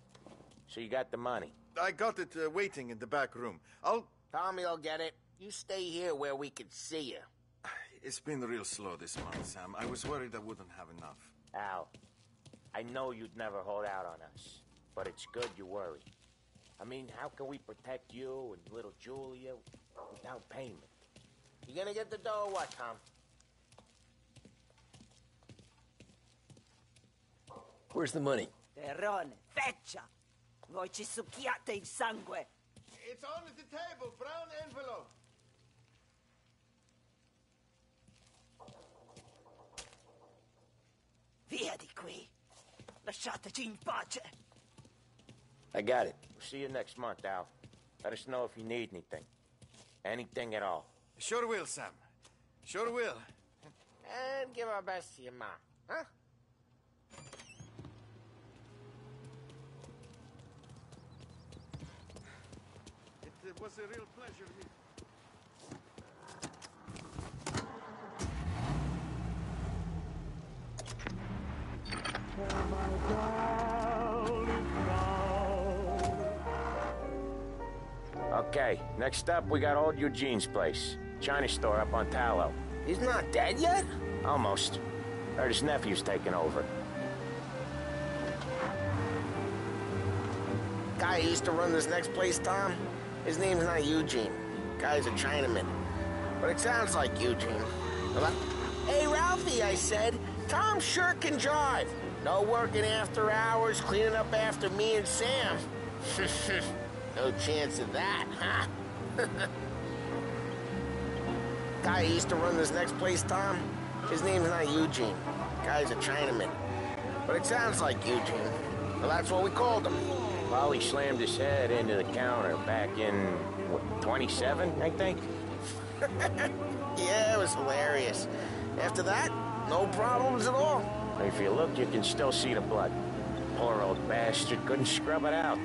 [SPEAKER 3] So you got the money?
[SPEAKER 25] I got it uh, waiting in the back room. I'll.
[SPEAKER 5] Tommy will get it. You stay here where we can see you.
[SPEAKER 25] It's been real slow this month, Sam. I was worried I wouldn't have enough.
[SPEAKER 3] Al, I know you'd never hold out on us, but it's good you worry. I mean, how can we protect you and little Julia without payment?
[SPEAKER 5] You gonna get the dough or what, Tom?
[SPEAKER 1] Where's the money?
[SPEAKER 27] Terrone, feccia! Voi ci succhiate il sangue!
[SPEAKER 25] It's on the table, brown envelope.
[SPEAKER 27] Via di qui! Lasciateci in pace!
[SPEAKER 1] I got it.
[SPEAKER 3] We'll see you next month, Al. Let us know if you need anything. Anything at all.
[SPEAKER 25] Sure will, Sam. Sure will.
[SPEAKER 5] And give our best to your ma, huh?
[SPEAKER 25] It was a real pleasure meeting.
[SPEAKER 3] Okay, next up, we got old Eugene's place. China store up on Tallow.
[SPEAKER 5] He's not dead yet?
[SPEAKER 3] Almost. Heard his nephew's taking over.
[SPEAKER 5] Guy who used to run this next place, Tom? His name's not Eugene. Guy's a Chinaman. But it sounds like Eugene. Hey, Ralphie, I said. Tom sure can drive. No working after hours, cleaning up after me and Sam. no chance of that, huh? Guy used to run this next place, Tom? His name's not Eugene. Guy's a Chinaman. But it sounds like Eugene. Well, that's what we called him.
[SPEAKER 3] Paulie slammed his head into the counter back in, what, 27, I think?
[SPEAKER 5] Yeah, it was hilarious. After that, no problems at all.
[SPEAKER 3] If you look, you can still see the blood. Poor old bastard couldn't scrub it out.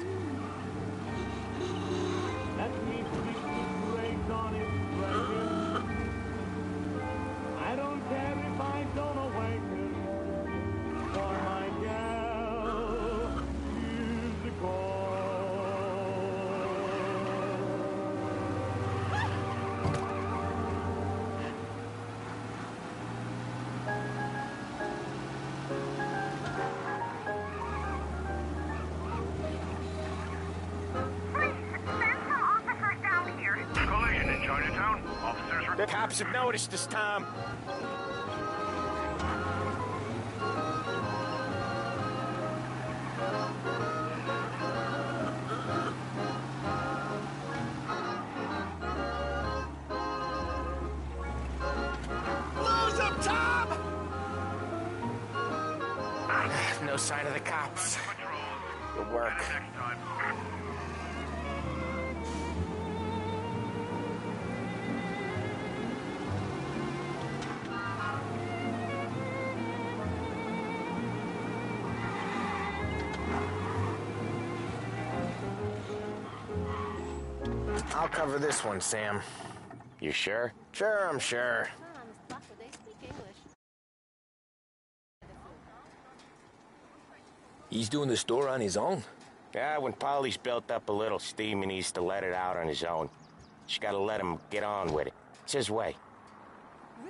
[SPEAKER 3] Have noticed this Tom.
[SPEAKER 5] Cover this one, Sam.
[SPEAKER 3] You sure?
[SPEAKER 5] Sure, I'm sure.
[SPEAKER 1] He's doing the store on his own?
[SPEAKER 3] Yeah, when Paulie's built up a little steam, he needs to let it out on his own. Just gotta let him get on with it. It's his way.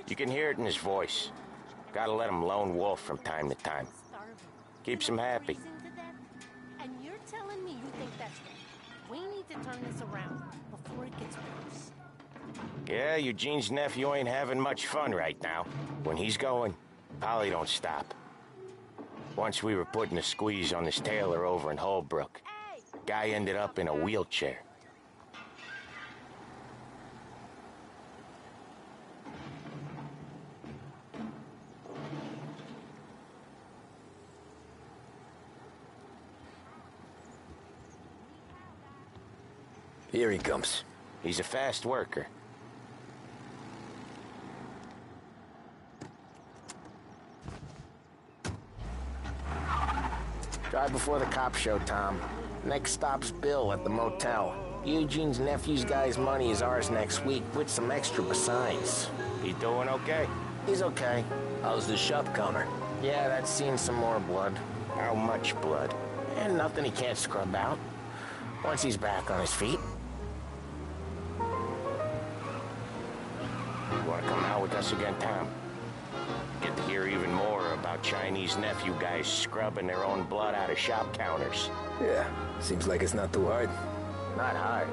[SPEAKER 3] You can hear it in his voice. Gotta let him lone wolf from time to time. Keeps him happy.
[SPEAKER 28] And you're telling me you think that's right. We need to turn this around before it gets worse.
[SPEAKER 3] Yeah, Eugene's nephew ain't having much fun right now. When he's going, Paulie don't stop. Once we were putting a squeeze on this tailor over in Holbrook. Guy ended up in a wheelchair.
[SPEAKER 1] Here he comes.
[SPEAKER 3] He's a fast worker.
[SPEAKER 5] Drive before the cops show, Tom. Next stop's Bill at the motel. Eugene's nephew's guy's money is ours next week, with some extra besides.
[SPEAKER 3] He doing okay?
[SPEAKER 5] He's okay.
[SPEAKER 1] How's the shop counter?
[SPEAKER 5] Yeah, that's seen some more blood.
[SPEAKER 3] How much blood?
[SPEAKER 5] And nothing he can't scrub out. Once he's back on his feet.
[SPEAKER 3] You wanna come out with us again, Tom? Get to hear even more about Chinese nephew guys scrubbing their own blood out of shop counters.
[SPEAKER 1] Yeah, seems like it's not too hard.
[SPEAKER 3] Not hard.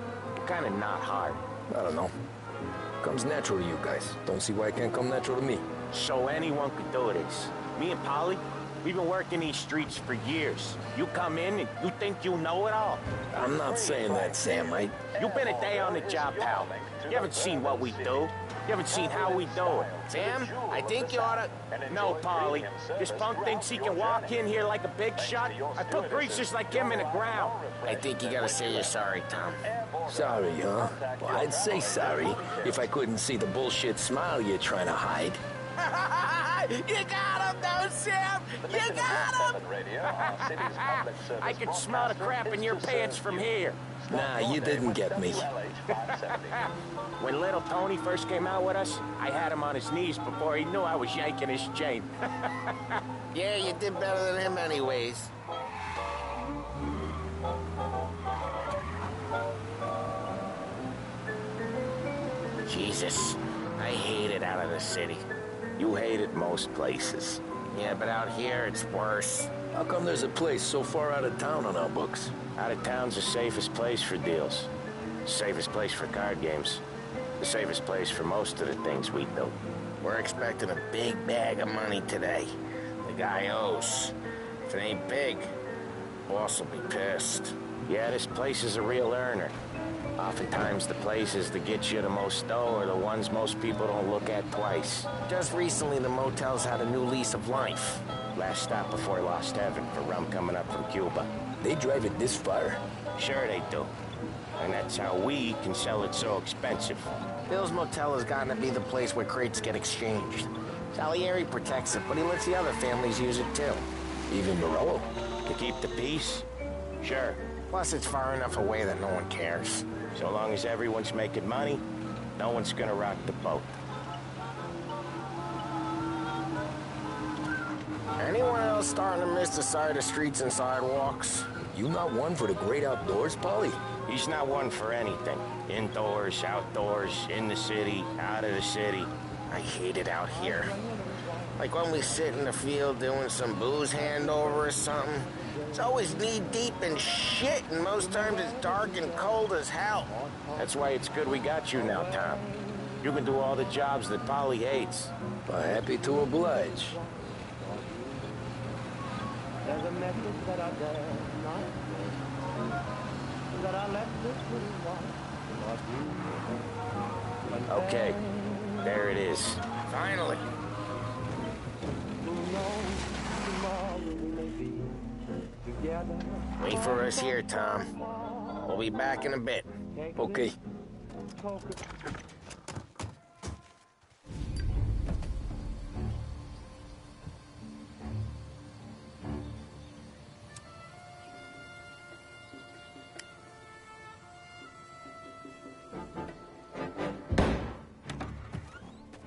[SPEAKER 3] Kinda not hard.
[SPEAKER 1] I don't know. Comes natural to you guys. Don't see why it can't come natural to me.
[SPEAKER 3] So anyone could do this. Me and Paulie, we've been working these streets for years. You come in and you think you know it all.
[SPEAKER 1] I'm not saying that, Sam. I...
[SPEAKER 3] You've been a day on the job, pal. You haven't seen what we do. You haven't seen how we do it.
[SPEAKER 5] Sam, I think you ought to...
[SPEAKER 3] No, Paulie. This punk thinks he can walk in here like a big shot. I put greasers like him in the ground.
[SPEAKER 5] I think you gotta say you're sorry, Tom.
[SPEAKER 1] Sorry, huh? Well, I'd say sorry if I couldn't see the bullshit smile you're trying to hide.
[SPEAKER 5] you got him, though, Sam! You got him!
[SPEAKER 3] I can smell the crap in your pants from here.
[SPEAKER 1] Nah, you didn't get me.
[SPEAKER 3] when little Tony first came out with us, I had him on his knees before he knew I was yanking his chain.
[SPEAKER 5] yeah, you did better than him anyways.
[SPEAKER 3] Jesus, I hate it out of the city. You hate it most places.
[SPEAKER 5] Yeah, but out here it's worse.
[SPEAKER 1] How come there's a place so far out of town on our books?
[SPEAKER 3] Out of town's the safest place for deals. Safest place for card games. The safest place for most of the things we do.
[SPEAKER 5] We're expecting a big bag of money today. The guy owes. If it ain't big, boss will be pissed.
[SPEAKER 3] Yeah, this place is a real earner. Oftentimes the places that get you the most dough are the ones most people don't look at twice.
[SPEAKER 5] Just recently the motel's had a new lease of life.
[SPEAKER 3] Last stop before Lost Heaven for rum coming up from Cuba.
[SPEAKER 1] They drive it this far?
[SPEAKER 3] Sure they do. And that's how we can sell it so expensive.
[SPEAKER 5] Bill's Motel has gotten to be the place where crates get exchanged. Salieri protects it, but he lets the other families use it too.
[SPEAKER 3] Even Morello? To keep the peace? Sure.
[SPEAKER 5] Plus, it's far enough away that no one cares.
[SPEAKER 3] So long as everyone's making money, no one's gonna rock the boat.
[SPEAKER 5] Anyone else starting to miss the side of streets and sidewalks?
[SPEAKER 1] You not one for the great outdoors, Paulie?
[SPEAKER 3] He's not one for anything. Indoors, outdoors, in the city, out of the city.
[SPEAKER 5] I hate it out here. Like when we sit in the field doing some booze handover or something. It's always knee deep in shit, and most times it's dark and cold as hell.
[SPEAKER 3] That's why it's good we got you now, Tom. You can do all the jobs that Paulie hates.
[SPEAKER 1] But happy to oblige.
[SPEAKER 29] There's a message that I dare not say, that I left this little one.
[SPEAKER 3] Okay, there it is.
[SPEAKER 5] Finally.
[SPEAKER 29] Who knows tomorrow we may be together.
[SPEAKER 5] Wait for us here, Tom. We'll be back in a bit.
[SPEAKER 1] Okay.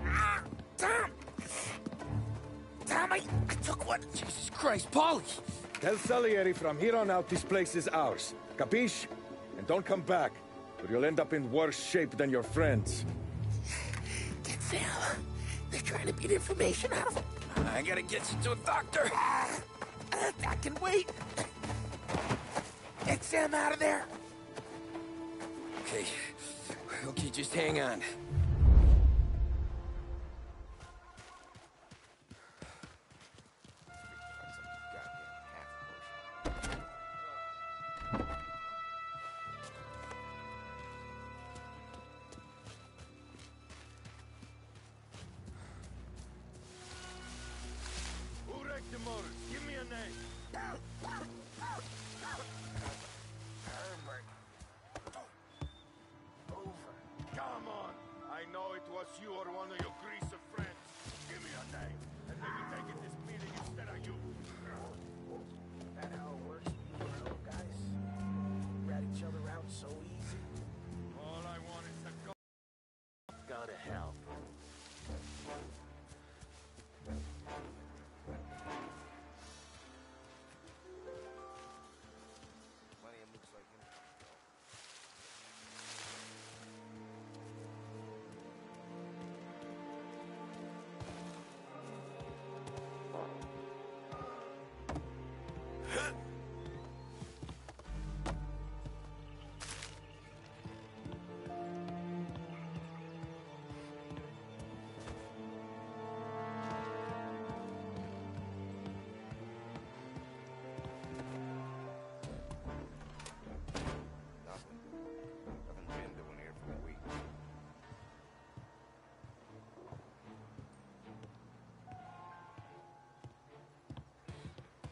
[SPEAKER 18] Ah, Tom! Tom, I, I took one.
[SPEAKER 25] Jesus Christ, Paulie! Tell Salieri from here on out this place is ours. Capiche? And don't come back, or you'll end up in worse shape than your friends.
[SPEAKER 18] Get Sam, they're trying to beat information out of him.
[SPEAKER 1] I gotta get you to a doctor.
[SPEAKER 18] Uh, I can wait. Get Sam out of there.
[SPEAKER 1] Okay. Okay, just hang on.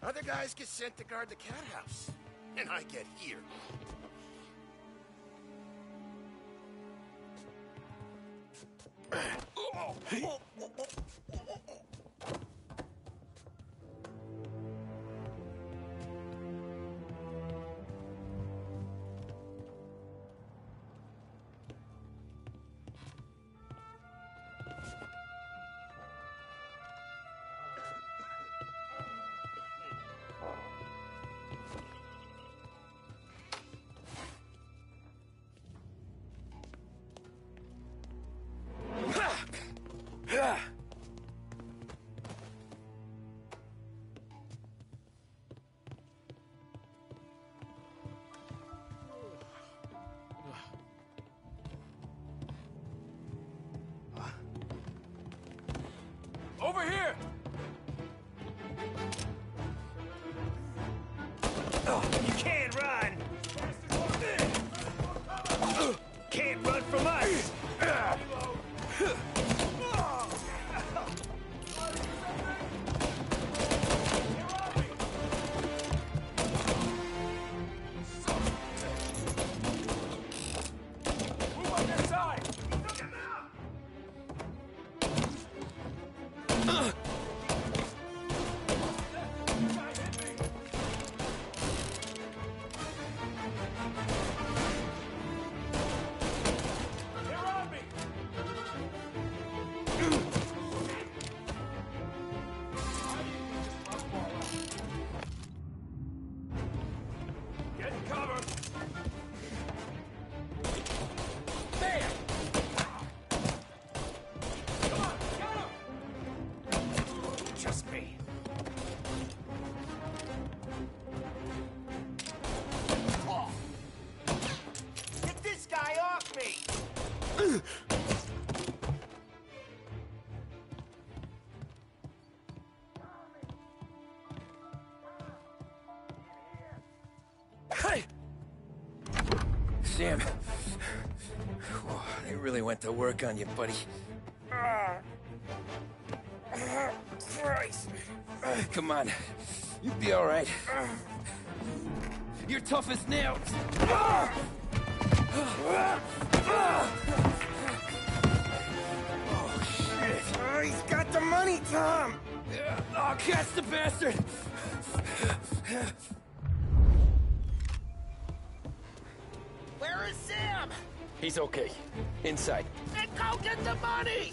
[SPEAKER 18] Other guys get sent to guard the cat house. And I get here.
[SPEAKER 25] Over here!
[SPEAKER 30] You can't run! Can't run from us!
[SPEAKER 25] trust me. Get this
[SPEAKER 1] guy off me! hey. Sam, they really went to work on you, buddy. Come on. You'll be all right. You're tough as nails. Oh, shit.
[SPEAKER 5] Oh, he's got the money, Tom!
[SPEAKER 1] Oh, catch the bastard!
[SPEAKER 5] Where is Sam?
[SPEAKER 4] He's okay. Inside.
[SPEAKER 5] Then go get the money!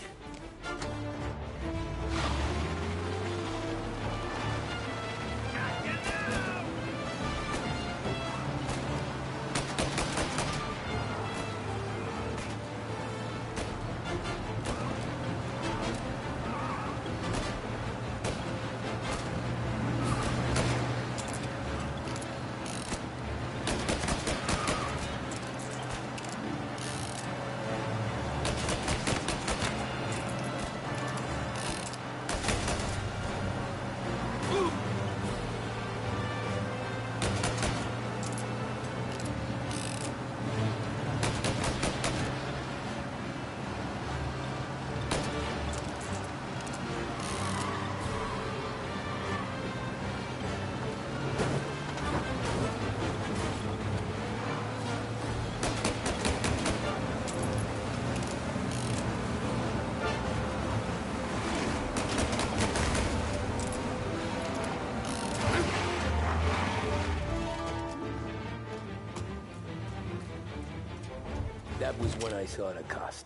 [SPEAKER 4] That was when I saw the cost.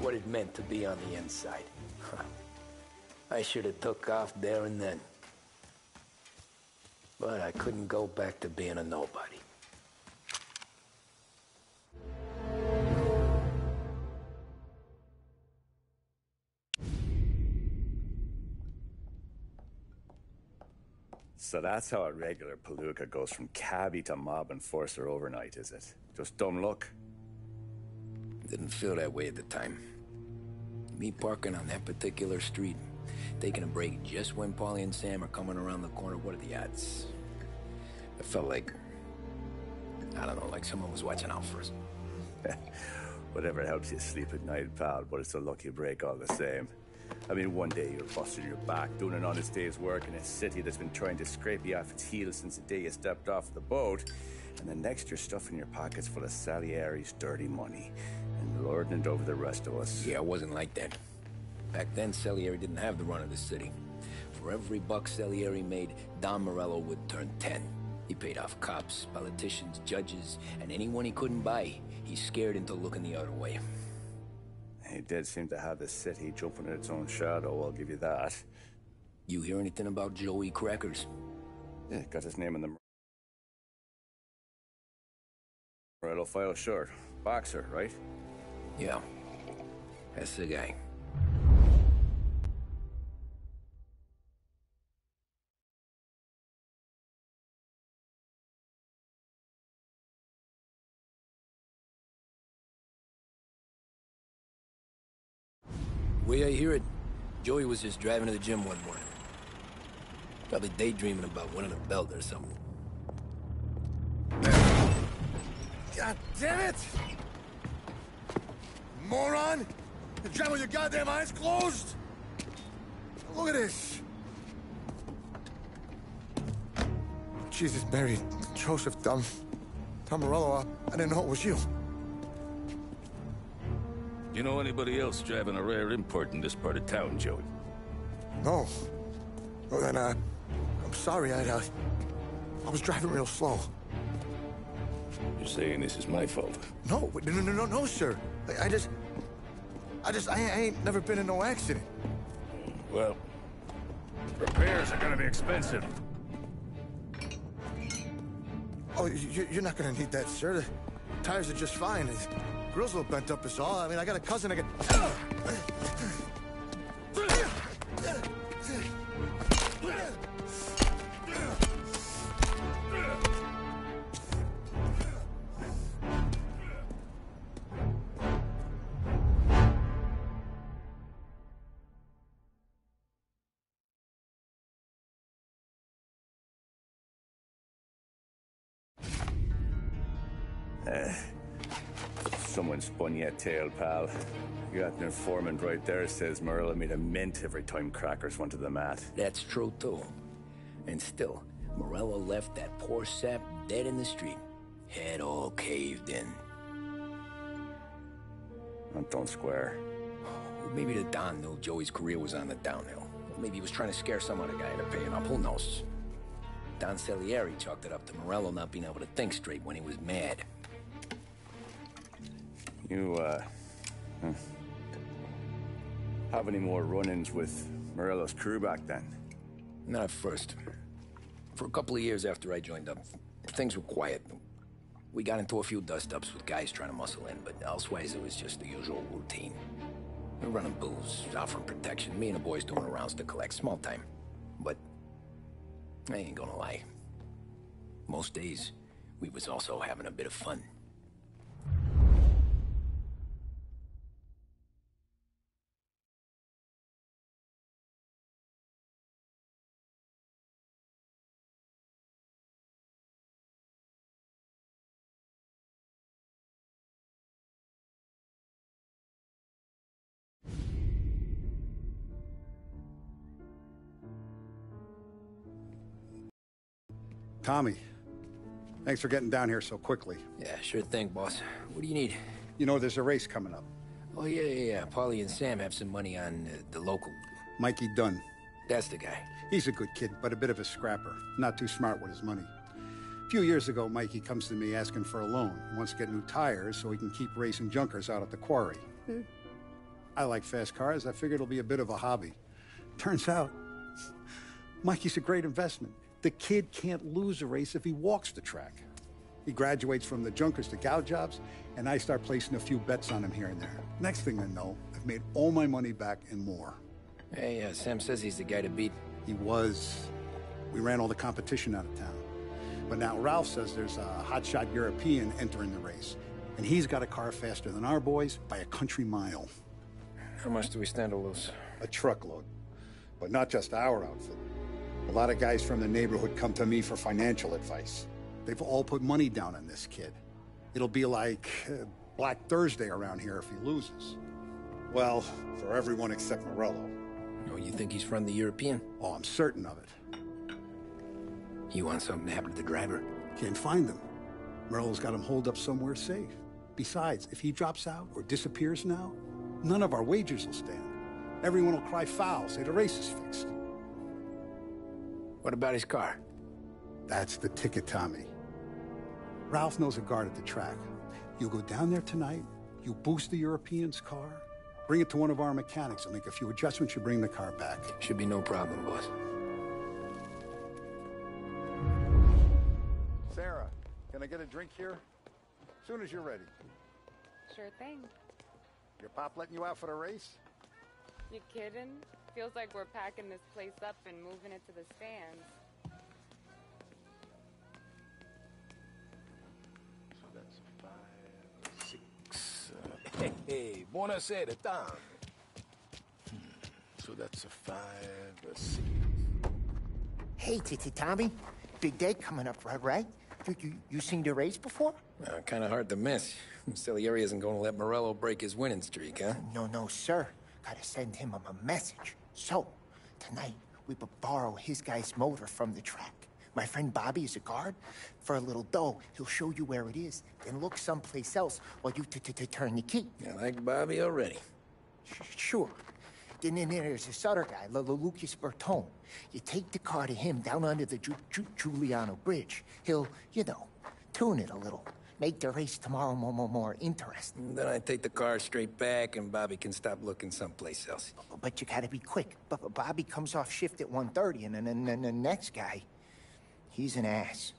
[SPEAKER 4] What it meant to be on the inside. I should have took off there and then. But I couldn't go back to being a nobody.
[SPEAKER 2] So that's how a regular palooka goes from cabbie to mob enforcer overnight, is it? Just dumb luck?
[SPEAKER 1] Didn't feel that way at the time. Me parking on that particular street, taking a break just when Paulie and Sam are coming around the corner, what are the odds? It felt like, I don't know, like someone was watching out for us.
[SPEAKER 2] Whatever helps you sleep at night, pal, but it's a lucky break all the same. I mean, one day you're busting your back, doing an honest day's work in a city that's been trying to scrape you off its heels since the day you stepped off the boat, and the next you're stuffing your pockets full of Salieri's dirty money and lording it over the rest of us.
[SPEAKER 1] Yeah, it wasn't like that. Back then, Salieri didn't have the run of the city. For every buck Salieri made, Don Morello would turn 10. He paid off cops, politicians, judges, and anyone he couldn't buy, he scared into looking the other way.
[SPEAKER 2] He did seem to have the city jumping in its own shadow, I'll give you that.
[SPEAKER 1] You hear anything about Joey Crackers?
[SPEAKER 2] Yeah, got his name in the Morello file, short. Boxer, right?
[SPEAKER 1] Yeah. That's the guy. Way I hear it, Joey was just driving to the gym one morning. Probably daydreaming about winning a belt or something.
[SPEAKER 13] God damn it! Moron! You drive with your goddamn eyes closed? Look at this! Jesus, Mary, Joseph, Tom, Tom Morello, I didn't know it was you.
[SPEAKER 31] You know anybody else driving a rare import in this part of town, Joey?
[SPEAKER 13] No. Well, then, uh, I'm sorry, I, uh, I was driving real slow.
[SPEAKER 31] You're saying this is my fault?
[SPEAKER 13] No, no, no, no, no, sir. I, I just, I just, I, I ain't never been in no accident.
[SPEAKER 31] Well, repairs are gonna be expensive.
[SPEAKER 13] Oh, you, you're not gonna need that, sir. The tires are just fine. The grill's a little bent up is all. I mean, I got a cousin I can...
[SPEAKER 2] Someone spun you a tale, pal. You got an informant right there says Morello made a mint every time crackers went to the mat.
[SPEAKER 1] That's true, too. And still, Morello left that poor sap dead in the street. Head all caved in.
[SPEAKER 2] That don't square.
[SPEAKER 1] Maybe the Don knew Joey's career was on the downhill. Maybe he was trying to scare some other guy into paying up. Who knows? Don Salieri chalked it up to Morello not being able to think straight when he was mad.
[SPEAKER 2] You, uh... Have any more run-ins with Morello's crew back then?
[SPEAKER 1] Not at first. For a couple of years after I joined up, things were quiet. We got into a few dust-ups with guys trying to muscle in, but elsewise it was just the usual routine. We're running booze, offering protection, me and the boys doing rounds to collect, small time. But I ain't gonna lie. Most days, we was also having a bit of fun.
[SPEAKER 14] Tommy, thanks for getting down here so quickly.
[SPEAKER 1] Yeah, sure thing, boss. What do you need?
[SPEAKER 14] You know, there's a race coming up.
[SPEAKER 1] Oh, yeah, yeah, yeah. Paulie and Sam have some money on uh, the local.
[SPEAKER 14] Mikey Dunn.
[SPEAKER 1] That's the guy.
[SPEAKER 14] He's a good kid, but a bit of a scrapper. Not too smart with his money. A few years ago, Mikey comes to me asking for a loan. He wants to get new tires so he can keep racing junkers out at the quarry.
[SPEAKER 1] Hmm.
[SPEAKER 14] I like fast cars. I figured it'll be a bit of a hobby. Turns out, Mikey's a great investment. The kid can't lose a race if he walks the track. He graduates from the junkers to gal jobs, and I start placing a few bets on him here and there. Next thing I know, I've made all my money back and more.
[SPEAKER 1] Hey, uh, Sam says he's the guy to beat.
[SPEAKER 14] He was. We ran all the competition out of town. But now Ralph says there's a hotshot European entering the race, and he's got a car faster than our boys by a country mile.
[SPEAKER 1] How much do we stand to lose?
[SPEAKER 14] A truckload. But not just our outfit. A lot of guys from the neighborhood come to me for financial advice. They've all put money down on this kid. It'll be like uh, Black Thursday around here if he loses. Well, for everyone except Morello.
[SPEAKER 1] Oh, you think he's from the European?
[SPEAKER 14] Oh, I'm certain of it.
[SPEAKER 1] You want something to happen to the driver?
[SPEAKER 14] Can't find them. Morello's got him holed up somewhere safe. Besides, if he drops out or disappears now, none of our wagers will stand. Everyone will cry foul, say the race is fixed.
[SPEAKER 1] What about his car?
[SPEAKER 14] That's the ticket, Tommy. Ralph knows a guard at the track. You go down there tonight, you boost the European's car, bring it to one of our mechanics, and make a few adjustments, you bring the car back.
[SPEAKER 1] Should be no problem, boss.
[SPEAKER 14] Sarah, can I get a drink here? As Soon as you're ready.
[SPEAKER 32] Sure thing.
[SPEAKER 14] Your pop letting you out for the race?
[SPEAKER 32] You kidding? Feels like we're packing this place up and moving it to the stands.
[SPEAKER 31] So that's five, six. Uh,
[SPEAKER 33] Hey, hey, buonasera, Tom.
[SPEAKER 31] hmm, so that's a five, a six.
[SPEAKER 18] Hey, Titi Tommy. Big day coming up, right? right? You, you, you seen the race before?
[SPEAKER 1] Uh, kind of hard to miss. Salieri isn't going to let Morello break his winning streak, huh?
[SPEAKER 18] No, no, sir. Gotta send him a, a message. So, tonight, we borrow his guy's motor from the track. My friend Bobby is a guard. For a little dough, he'll show you where it is, then look someplace else while you t -t turn the key.
[SPEAKER 1] I like Bobby already.
[SPEAKER 18] Sure. Then, then there's this other guy, L L Lucas Bertone. You take the car to him down under the Ju Ju Giuliano Bridge. He'll, you know, tune it a little. Make the race tomorrow more, more, more interesting.
[SPEAKER 1] Then I take the car straight back, and Bobby can stop looking someplace else.
[SPEAKER 18] But you gotta be quick. But Bobby comes off shift at 1.30, and then, then, then the next guy, he's an ass.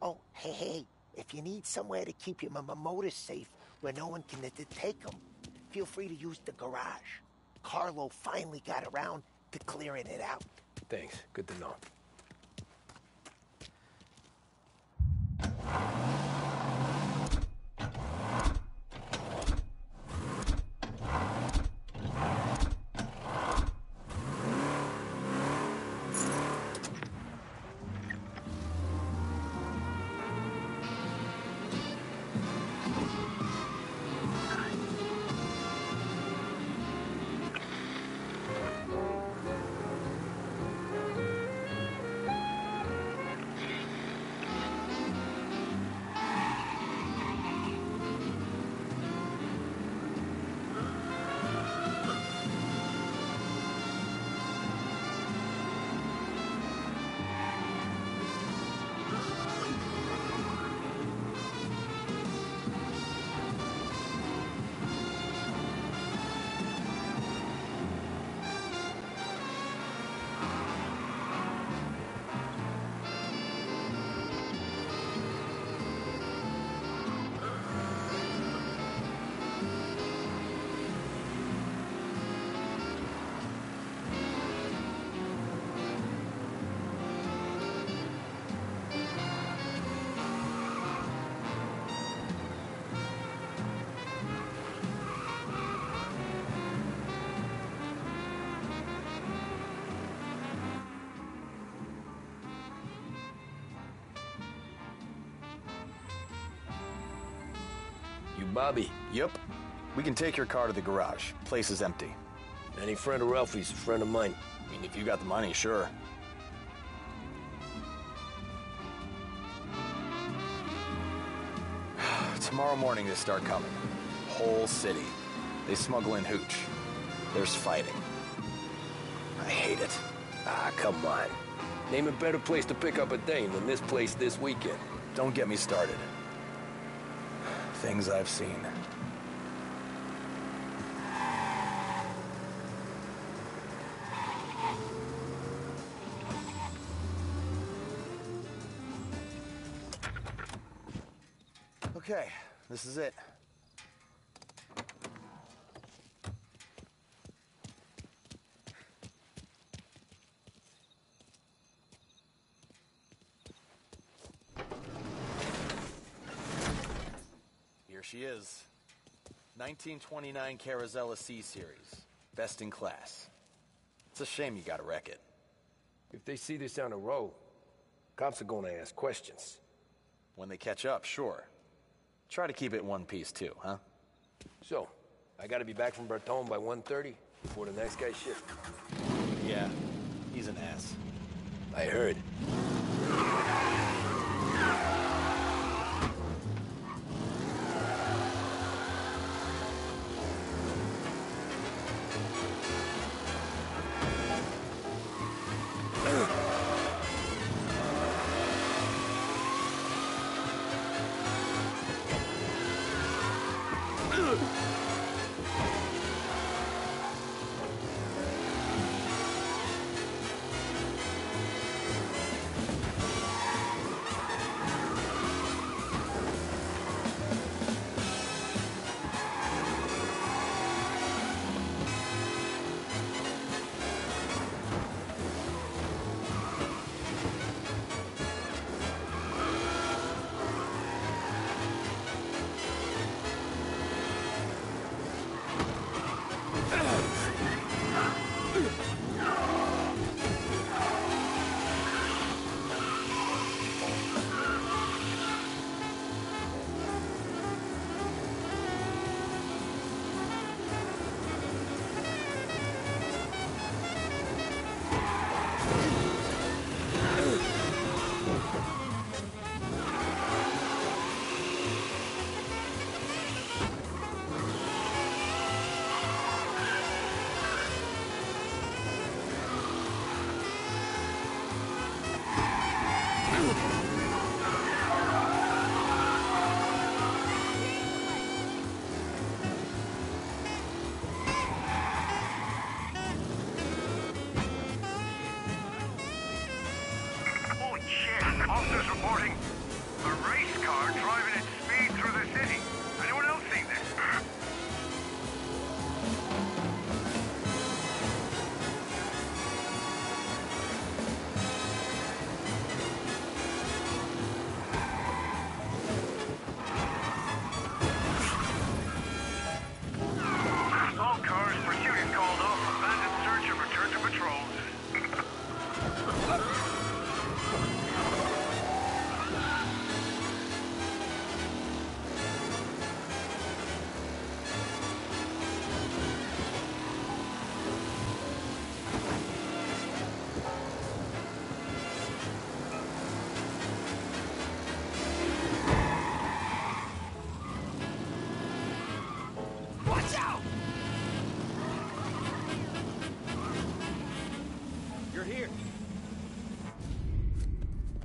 [SPEAKER 18] Oh, hey, hey, if you need somewhere to keep your m- m- motor safe where no one can uh, take them, feel free to use the garage. Carlo finally got around to clearing it out.
[SPEAKER 4] Thanks. Good to know. うん。
[SPEAKER 20] Bobby?
[SPEAKER 34] Yep. We can take your car to the garage. Place is empty.
[SPEAKER 20] Any friend of Ralphie's a friend of mine.
[SPEAKER 34] I mean, if you got the money, sure. Tomorrow morning they start coming. Whole city. They smuggle in hooch. There's fighting. I hate it.
[SPEAKER 20] Ah, come on. Name a better place to pick up a dame than this place this weekend.
[SPEAKER 34] Don't get me started. Things I've seen. Okay, this is it. Here she is. 1929 Carazella C Series. Best in class. It's a shame you gotta wreck it.
[SPEAKER 20] If they see this down the road, cops are gonna ask questions.
[SPEAKER 34] When they catch up, sure. Try to keep it one piece too, huh?
[SPEAKER 20] So, I gotta be back from Bertone by 1.30 before the next guy's shift.
[SPEAKER 34] Yeah, he's an ass.
[SPEAKER 20] I heard.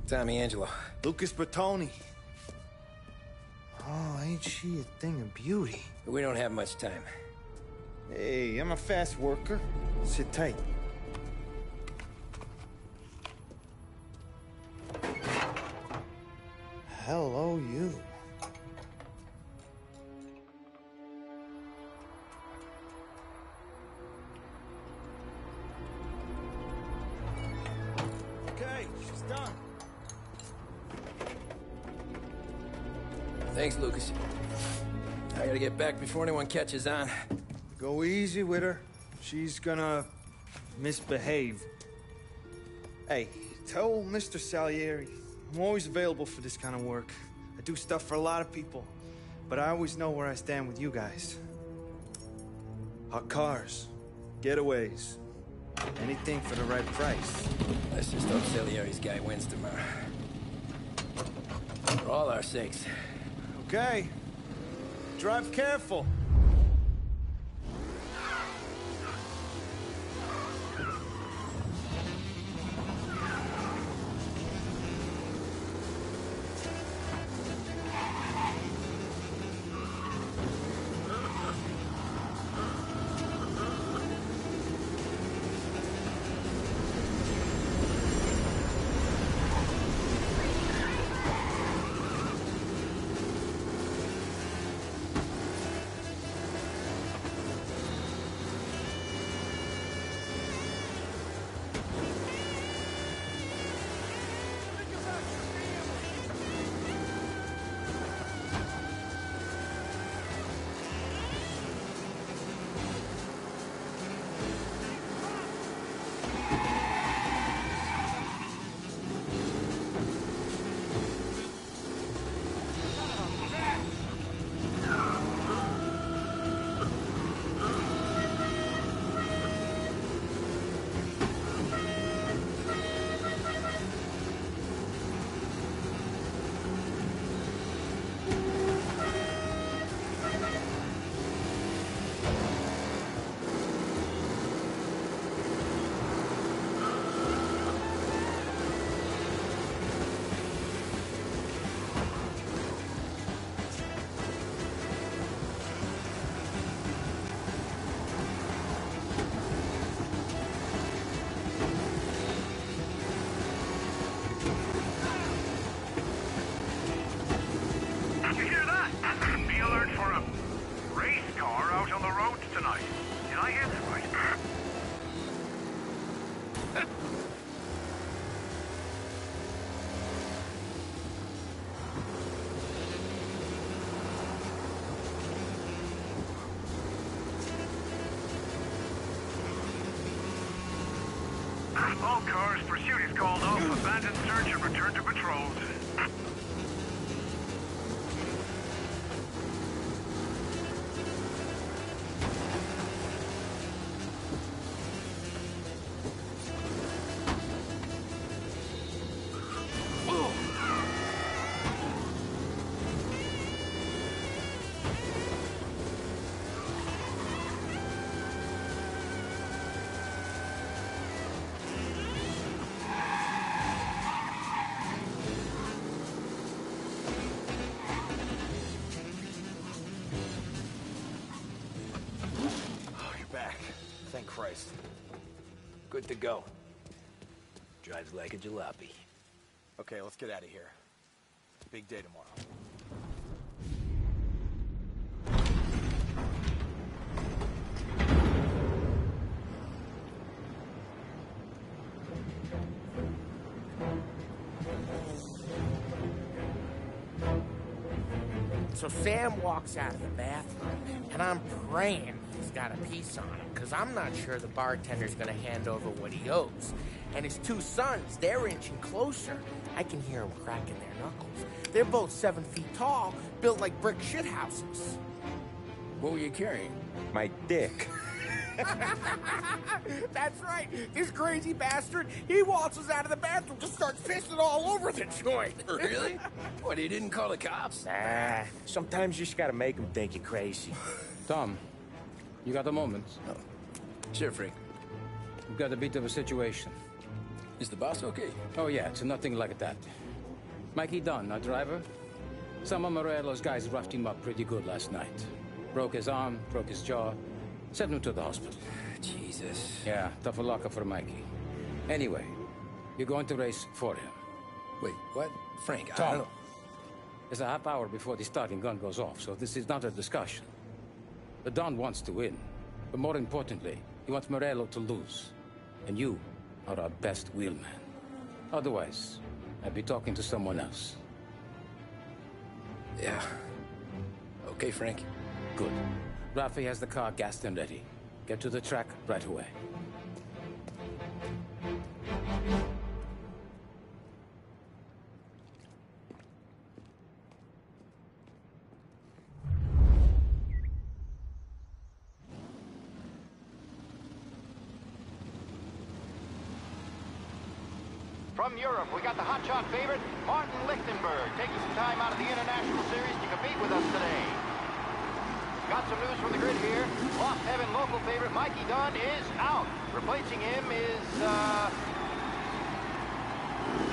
[SPEAKER 1] Tommy Angelo.
[SPEAKER 35] Lucas Bertone. Oh, ain't she a thing of beauty?
[SPEAKER 1] We don't have much time.
[SPEAKER 35] Hey, I'm a fast worker. Sit tight.
[SPEAKER 1] Back before anyone catches on.
[SPEAKER 35] Go easy with her. She's gonna misbehave. Hey, tell Mr. Salieri I'm always available for this kind of work. I do stuff for a lot of people. But I always know where I stand with you guys. Hot cars, getaways, anything for the right price.
[SPEAKER 1] Let's just hope Salieri's guy wins tomorrow. For all our sakes.
[SPEAKER 35] Okay. Drive careful.
[SPEAKER 20] All cars, pursuit is called off. Abandon search and return to patrols.
[SPEAKER 36] Like a jalopy.
[SPEAKER 34] Okay, let's get out of here. Big day tomorrow.
[SPEAKER 5] So Sam walks out of the bathroom, and I'm praying he's got a piece on him, because I'm not sure the bartender's gonna hand over what he owes. And his two sons, they're inching closer. I can hear them cracking their knuckles. They're both seven feet tall, built like brick shithouses.
[SPEAKER 3] What were you carrying? My dick.
[SPEAKER 5] That's right. This crazy bastard, he waltzes out of the bathroom, just starts pissing all over the joint.
[SPEAKER 1] Really? What, he didn't call the cops?
[SPEAKER 3] Ah, sometimes you just gotta make them think you're crazy.
[SPEAKER 24] Tom, you got a moment?
[SPEAKER 1] Sure, Frank.
[SPEAKER 24] We've got a bit of a situation.
[SPEAKER 1] Is the boss okay?
[SPEAKER 24] Oh, yeah, it's nothing like that. Mikey Dunn, our driver. Some of Morello's guys roughed him up pretty good last night. Broke his arm, broke his jaw, sent him to the hospital.
[SPEAKER 1] Jesus.
[SPEAKER 24] Yeah, tough luck for Mikey. Anyway, you're going to race for him.
[SPEAKER 1] Wait, what? Frank, I
[SPEAKER 24] Tom,
[SPEAKER 1] don't...
[SPEAKER 24] there's a half hour before the starting gun goes off, so this is not a discussion. The Don wants to win, but more importantly, he wants Morello to lose. And you are our best wheelman. Otherwise, I'd be talking to someone else.
[SPEAKER 1] Yeah. Okay, Frank.
[SPEAKER 24] Good. Ralphie has the car gassed and ready. Get to the track right away.
[SPEAKER 5] From Europe, we got the hotshot favorite, Martin Lichtenberg, taking some time out of the International Series to compete with us today. Got some news from the grid here. Lost Heaven local favorite Mikey Dunn is out. Replacing him is, uh...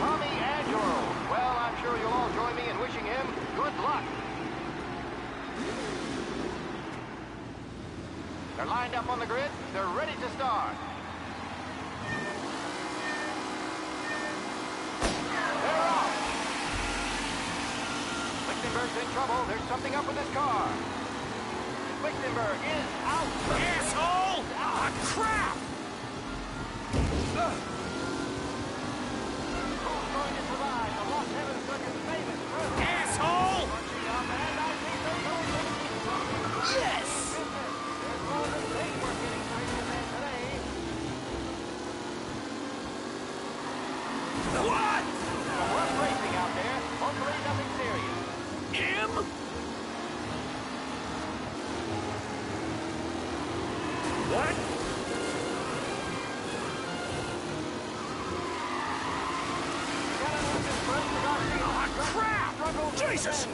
[SPEAKER 5] Tommy Angelo. Well, I'm sure you'll all join me in wishing him good luck. They're lined up on the grid. They're ready to start. They're off. Lichtenberg's in trouble. There's something up with his car. Lichtenberg is out.
[SPEAKER 23] Asshole! Ah, crap!
[SPEAKER 5] Who's going to survive? The Lost Heaven Circus famous
[SPEAKER 23] Asshole!
[SPEAKER 5] Yes! There's more than they were getting for him today.
[SPEAKER 23] What?
[SPEAKER 5] Rough racing out there. Hopefully nothing serious.
[SPEAKER 23] Him? What?
[SPEAKER 5] Ah,
[SPEAKER 23] crap! Jesus!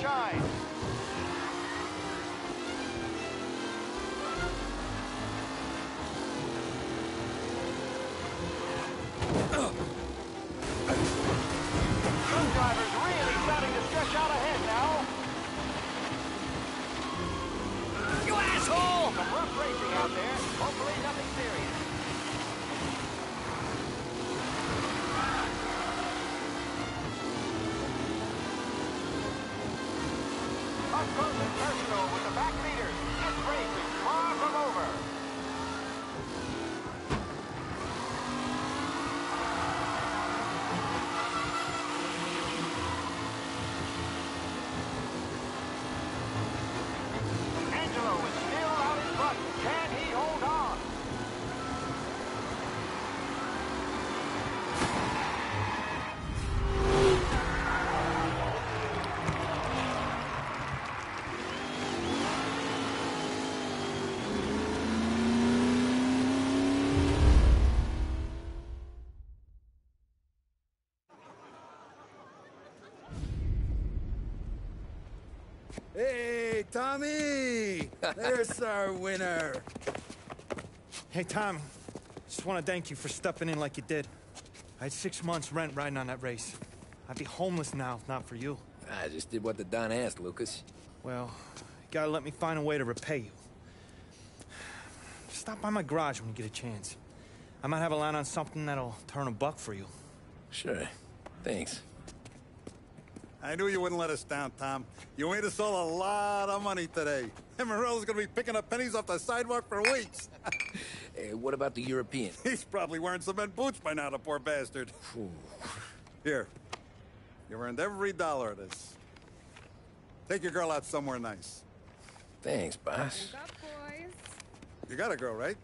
[SPEAKER 23] Shine?
[SPEAKER 17] Tommy! There's our winner.
[SPEAKER 35] Hey, Tom. Just want to thank you for stepping in like you did. I had six months rent riding on that race. I'd be homeless now if not for you.
[SPEAKER 1] I just did what the Don asked, Lucas.
[SPEAKER 35] Well, you gotta let me find a way to repay you. Stop by my garage when you get a chance. I might have a line on something that'll turn a buck for you.
[SPEAKER 1] Sure. Thanks.
[SPEAKER 14] I knew you wouldn't let us down, Tom. You made us all a lot of money today. And Morello's gonna be picking up pennies off the sidewalk for weeks.
[SPEAKER 1] Hey, what about the European?
[SPEAKER 14] He's probably wearing cement boots by now, the poor bastard. Here. You earned every dollar of this. Take your girl out somewhere nice.
[SPEAKER 1] Thanks, boss.
[SPEAKER 32] Up, boys.
[SPEAKER 14] You got a girl, right?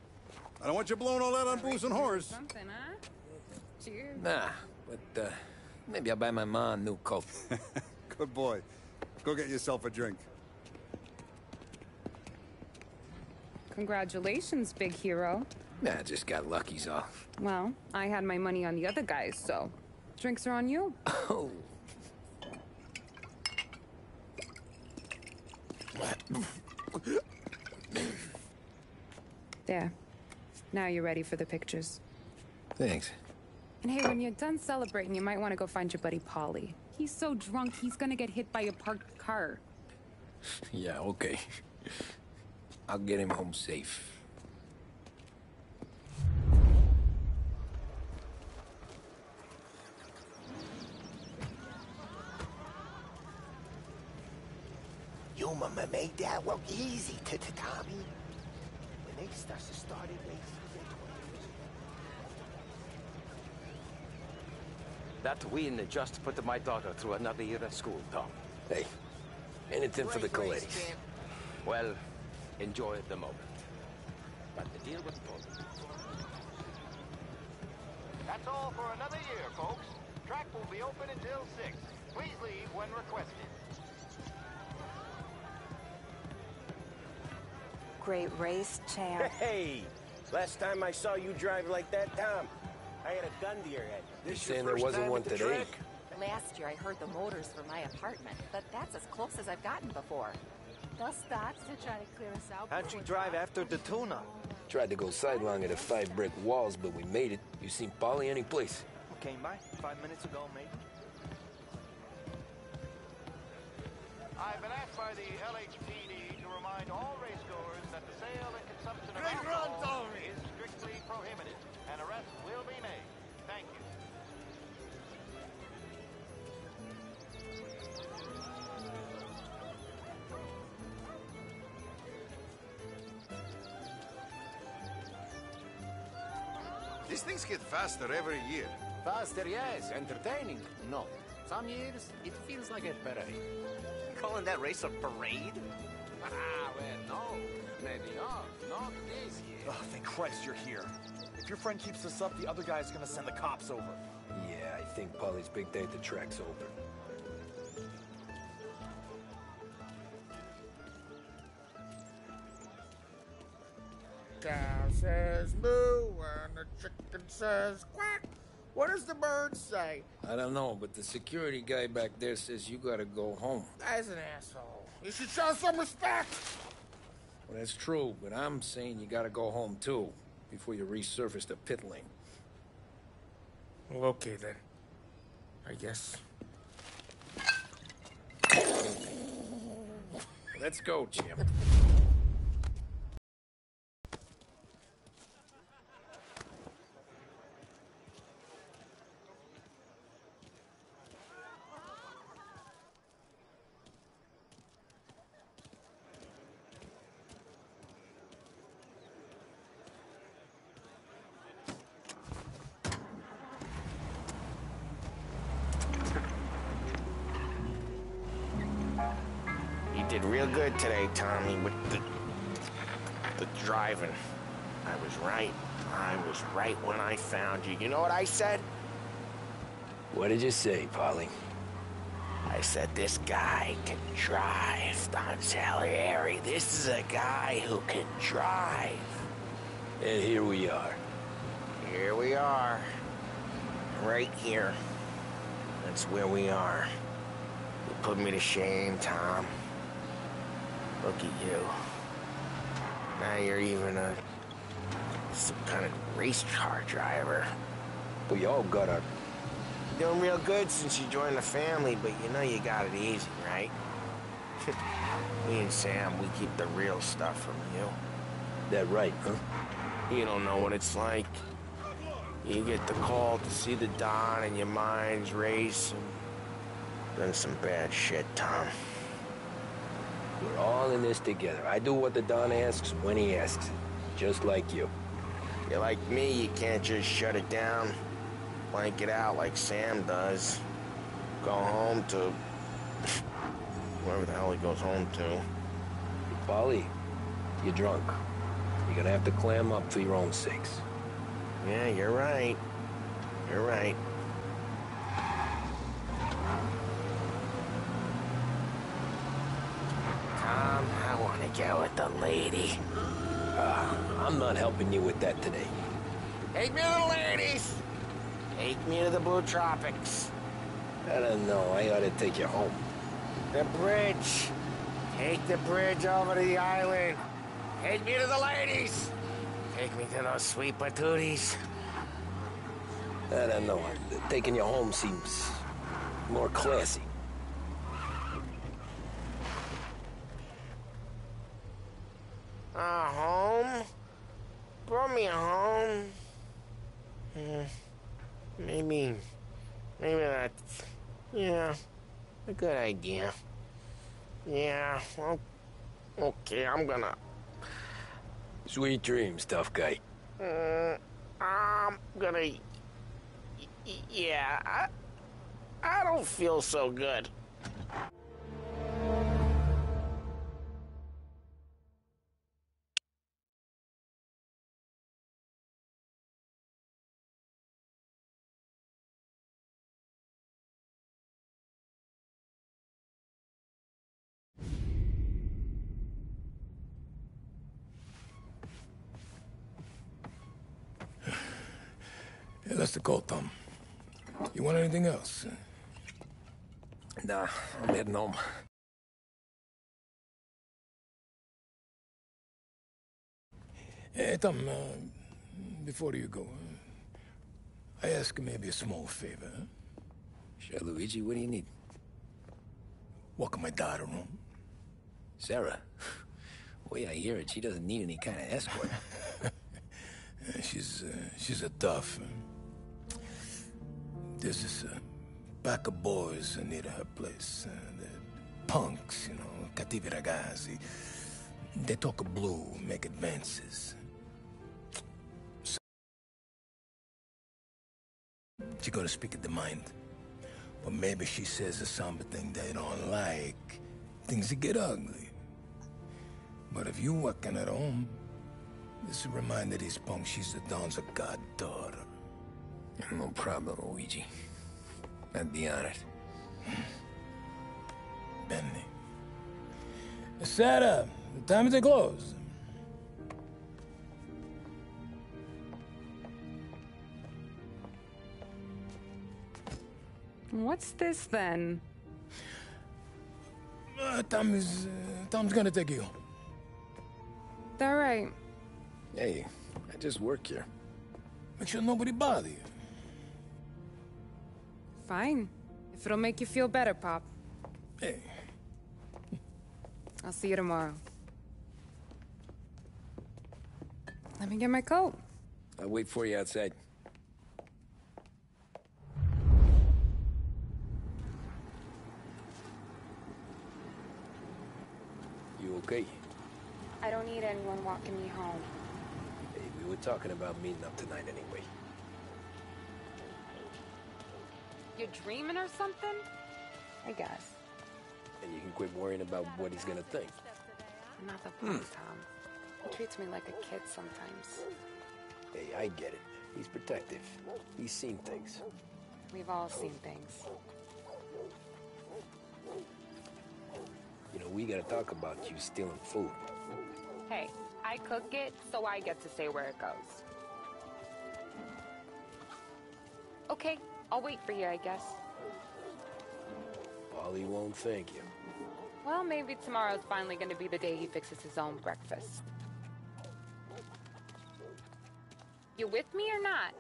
[SPEAKER 14] I don't want you blowing all that on booze and whores.
[SPEAKER 32] Something, huh? Cheers.
[SPEAKER 1] Nah, but uh, maybe I'll buy my mom a new coat.
[SPEAKER 14] Good boy. Go get yourself a drink.
[SPEAKER 32] Congratulations, big hero.
[SPEAKER 1] nah, I just got lucky's off.
[SPEAKER 32] Well, I had my money on the other guys, so drinks are on you.
[SPEAKER 1] Oh.
[SPEAKER 32] There. Now you're ready for the pictures.
[SPEAKER 1] Thanks.
[SPEAKER 32] And hey, when you're done celebrating, you might want to go find your buddy Paulie. He's so drunk, he's gonna get hit by a parked car.
[SPEAKER 1] Yeah, okay. I'll get him home safe.
[SPEAKER 18] You mama made that work easy to, to Tommy. When they starts to start it races in 20 years
[SPEAKER 3] That win just put my daughter through another year at school, Tom.
[SPEAKER 1] Hey, anything for the
[SPEAKER 18] Great race,
[SPEAKER 1] Coletti.
[SPEAKER 18] champ.
[SPEAKER 3] Well, enjoy the moment. But the deal was important.
[SPEAKER 23] That's all for another year, folks. Track will be open until 6. Please leave when requested.
[SPEAKER 6] Great race, champ.
[SPEAKER 3] Hey! Last time I saw you drive like that, Tom, I had a gun to your head.
[SPEAKER 1] You saying there wasn't one today?
[SPEAKER 6] Last year I heard the motors for my apartment, but that's as close as I've gotten before.
[SPEAKER 28] Thus starts to try to clear us out.
[SPEAKER 35] How'd you drive after the tuna?
[SPEAKER 1] Tried to go sidelong at the five brick walls, but we made it. You seen Paulie any place?
[SPEAKER 35] Came by five minutes ago, mate.
[SPEAKER 23] I've been asked by the LHPD to remind all racegoers that the sale and consumption of
[SPEAKER 37] Great
[SPEAKER 23] alcohol
[SPEAKER 37] Tommy.
[SPEAKER 23] is strictly prohibited.
[SPEAKER 37] These things get faster every year.
[SPEAKER 3] Faster, yes. Entertaining, no. Some years, it feels like a parade.
[SPEAKER 38] Calling that race a parade?
[SPEAKER 3] Ah, well, no. Maybe not. Not this year.
[SPEAKER 34] Oh, thank Christ you're here. If your friend keeps this up, the other guy's gonna send the cops over.
[SPEAKER 1] Yeah, I think Paulie's big day at the track's over.
[SPEAKER 5] Cow says moo and the chicken says quack. What does the bird say?
[SPEAKER 1] I don't know, but the security guy back there says you gotta go home.
[SPEAKER 5] That's an asshole. You should show some respect.
[SPEAKER 1] Well, that's true, but I'm saying you gotta go home too, before you resurface the pit lane.
[SPEAKER 5] Well, okay then. I guess.
[SPEAKER 1] Let's go, champ.
[SPEAKER 5] Right. I was right when I found you. You know what I said?
[SPEAKER 1] What did you say, Paulie?
[SPEAKER 5] I said this guy can drive, Don Salieri. This is a guy who can drive.
[SPEAKER 1] And here we are.
[SPEAKER 5] Here we are. Right here. That's where we are. You put me to shame, Tom. Look at you. Now you're even a some kind of race car driver.
[SPEAKER 1] We all got our
[SPEAKER 5] Doing real good since you joined the family, but you know you got it easy, right? Me and Sam, we keep the real stuff from you.
[SPEAKER 1] That right, huh?
[SPEAKER 5] You don't know what it's like. You get the call to see the Don and your mind's race and done some bad shit, Tom.
[SPEAKER 1] We're all in this together. I do what the Don asks when he asks. Just like you.
[SPEAKER 5] You're like me, you can't just shut it down, blank it out like Sam does. Go home to wherever the hell he goes home to.
[SPEAKER 1] Paulie, you're drunk. You're gonna have to clam up for your own sakes.
[SPEAKER 5] Yeah, you're right. You're right. Tom, I to get with the lady.
[SPEAKER 1] Uh, I'm not helping you with that today.
[SPEAKER 5] Take me to the ladies! Take me to the Blue Tropics.
[SPEAKER 1] I don't know. I ought to take you home.
[SPEAKER 5] The bridge. Take the bridge over to the island. Take me to the ladies. Take me to those sweet patooties.
[SPEAKER 1] I don't know. Taking you home seems more classy.
[SPEAKER 5] Uh, home? Brought me home. Hmm. Maybe, maybe that's, yeah, a good idea. Yeah, well, okay, I'm gonna,
[SPEAKER 1] Sweet dreams, tough guy.
[SPEAKER 5] mm, I'm gonna, yeah, I, I don't feel so good.
[SPEAKER 39] That's the call, Tom. You want anything else?
[SPEAKER 1] Nah, I'm heading home.
[SPEAKER 39] Hey, Tom, uh, before you go, uh, I ask maybe a small favor. huh?
[SPEAKER 1] Sure, Luigi, what do you need?
[SPEAKER 39] Walk my daughter home.
[SPEAKER 1] Sarah. The Way I hear it, she doesn't need any kind of escort.
[SPEAKER 39] Uh, she's, uh, she's a tough. This uh, pack of boys near her place. Uh, they're punks, you know, cattivi ragazzi. They talk blue, make advances. She gonna speak at the mind. But maybe she says a something they don't like. Things get ugly. But if you working at home, this will remind these punks she's the Don's a goddaughter.
[SPEAKER 1] No problem, Luigi. I'd be honored.
[SPEAKER 39] Benny. Sarah, time is to close.
[SPEAKER 32] What's this then?
[SPEAKER 39] Uh, Tom is. Uh, Tom's gonna take you.
[SPEAKER 32] All right.
[SPEAKER 1] Hey, I just work here.
[SPEAKER 39] Make sure nobody bother you.
[SPEAKER 32] Fine. If it'll make you feel better, Pop.
[SPEAKER 39] Hey.
[SPEAKER 32] I'll see you tomorrow. Let me get my coat.
[SPEAKER 1] I'll wait for you outside. You okay?
[SPEAKER 32] I don't need anyone walking me home.
[SPEAKER 1] Hey, we were talking about meeting up tonight anyway.
[SPEAKER 32] You're dreaming or something? I guess.
[SPEAKER 1] And you can quit worrying about what he's gonna think.
[SPEAKER 32] I'm not the point, Tom. He treats me like a kid sometimes.
[SPEAKER 1] Hey, I get it. He's protective. He's seen things.
[SPEAKER 32] We've all seen things.
[SPEAKER 1] You know, we gotta talk about you stealing food.
[SPEAKER 32] Hey, I cook it, so I get to say where it goes. Okay, I'll wait for you, I guess.
[SPEAKER 1] Paulie won't thank you.
[SPEAKER 32] Well, maybe tomorrow's finally gonna be the day he fixes his own breakfast. You with me or not?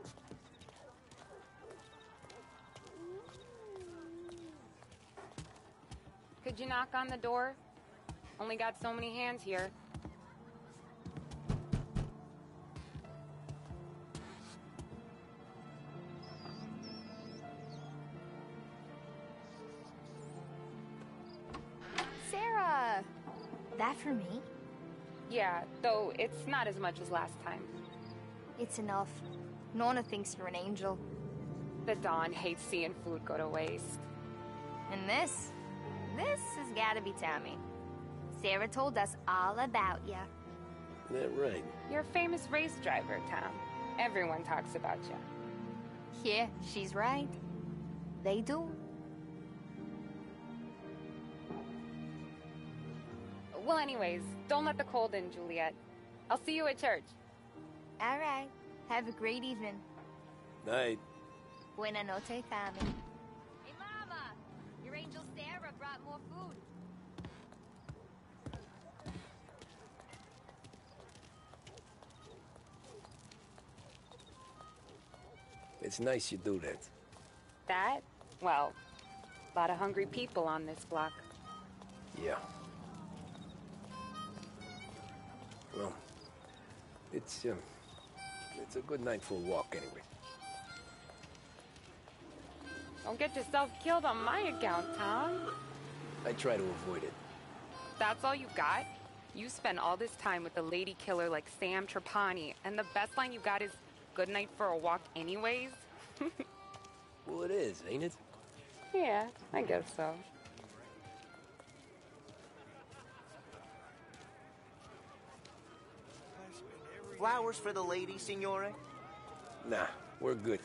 [SPEAKER 32] Could you knock on the door? Only got so many hands here.
[SPEAKER 40] For me?
[SPEAKER 32] Yeah, though it's not as much as last time.
[SPEAKER 40] It's enough. Nona thinks you're an angel.
[SPEAKER 32] The Don hates seeing food go to waste.
[SPEAKER 40] And this? This has gotta be Tommy. Sarah told us all about you.
[SPEAKER 1] That right?
[SPEAKER 32] You're a famous race driver, Tom. Everyone talks about you.
[SPEAKER 40] Yeah, she's right. They do.
[SPEAKER 32] Well, anyways, don't let the cold in, Juliet. I'll see you at church.
[SPEAKER 40] All right. Have a great evening.
[SPEAKER 1] Night.
[SPEAKER 40] Buena noche, Tommy. Hey, Mama! Your angel Sarah brought more food.
[SPEAKER 1] It's nice you do that.
[SPEAKER 32] That? Well, a lot of hungry people on this block.
[SPEAKER 1] Yeah. Well, it's um, it's a good night for a walk anyway.
[SPEAKER 32] Don't get yourself killed on my account, Tom.
[SPEAKER 1] I try to avoid it.
[SPEAKER 32] That's all you got? You spend all this time with a lady killer like Sam Trapani, and the best line you got is good night for a walk anyways?
[SPEAKER 1] Well, it is, ain't it?
[SPEAKER 32] yeah, I guess so.
[SPEAKER 41] Flowers for the lady, signore?
[SPEAKER 1] Nah, we're good.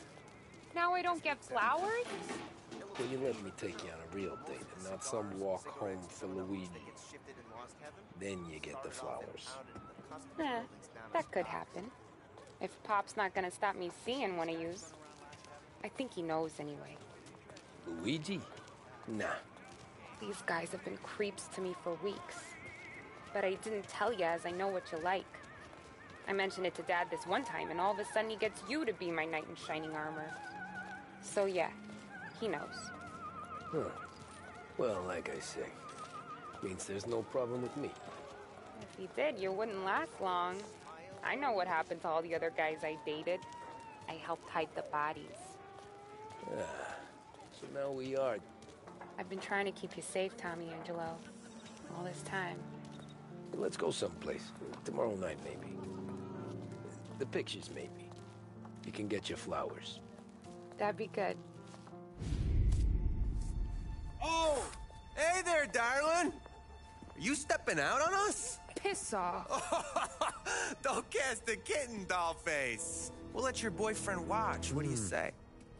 [SPEAKER 32] Now I don't get flowers?
[SPEAKER 1] Will you let me take you on a real date and not some walk home for Luigi? Then you get the flowers.
[SPEAKER 32] Eh, that could happen. If Pop's not gonna stop me seeing one of yous. I think he knows anyway.
[SPEAKER 1] Luigi? Nah.
[SPEAKER 32] These guys have been creeps to me for weeks. But I didn't tell you as I know what you like. I mentioned it to Dad this one time, and all of a sudden he gets you to be my knight in shining armor. So yeah, he knows.
[SPEAKER 1] Huh. Well, like I say, means there's no problem with me.
[SPEAKER 32] If he did, you wouldn't last long. I know what happened to all the other guys I dated. I helped hide the bodies.
[SPEAKER 1] Ah, so now we are.
[SPEAKER 32] I've been trying to keep you safe, Tommy Angelo. All this time.
[SPEAKER 1] Let's go someplace. Tomorrow night, maybe. The pictures, maybe. You can get your flowers.
[SPEAKER 32] That'd be good.
[SPEAKER 42] Oh! Hey there, darling! Are you stepping out on us?
[SPEAKER 32] Piss off.
[SPEAKER 42] Don't cast the kitten, doll face. We'll let your boyfriend watch. What do you hmm. say?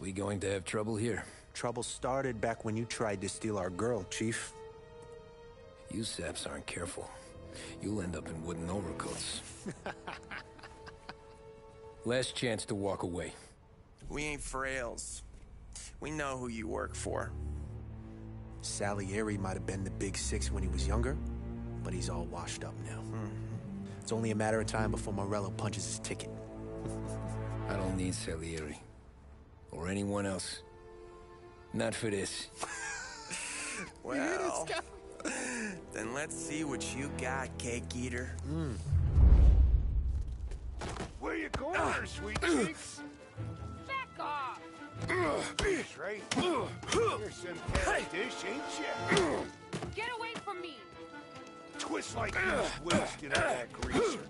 [SPEAKER 1] We going to have trouble here?
[SPEAKER 43] Trouble started back when you tried to steal our girl, Chief.
[SPEAKER 1] You saps aren't careful. You'll end up in wooden overcoats. Last chance to walk away.
[SPEAKER 42] We ain't frails. We know who you work for.
[SPEAKER 43] Salieri might have been the big six when he was younger, but he's all washed up now. Mm-hmm. It's only a matter of time before Morello punches his ticket.
[SPEAKER 1] I don't need Salieri. Or anyone else. Not for this.
[SPEAKER 42] Well, then let's see what you got, cake eater.
[SPEAKER 25] Where you going sweet cheeks?
[SPEAKER 32] Back off!
[SPEAKER 25] That's right. You're some kind of dish, ain't you?
[SPEAKER 32] Get away from me!
[SPEAKER 25] Twist like you twisted out that greaser.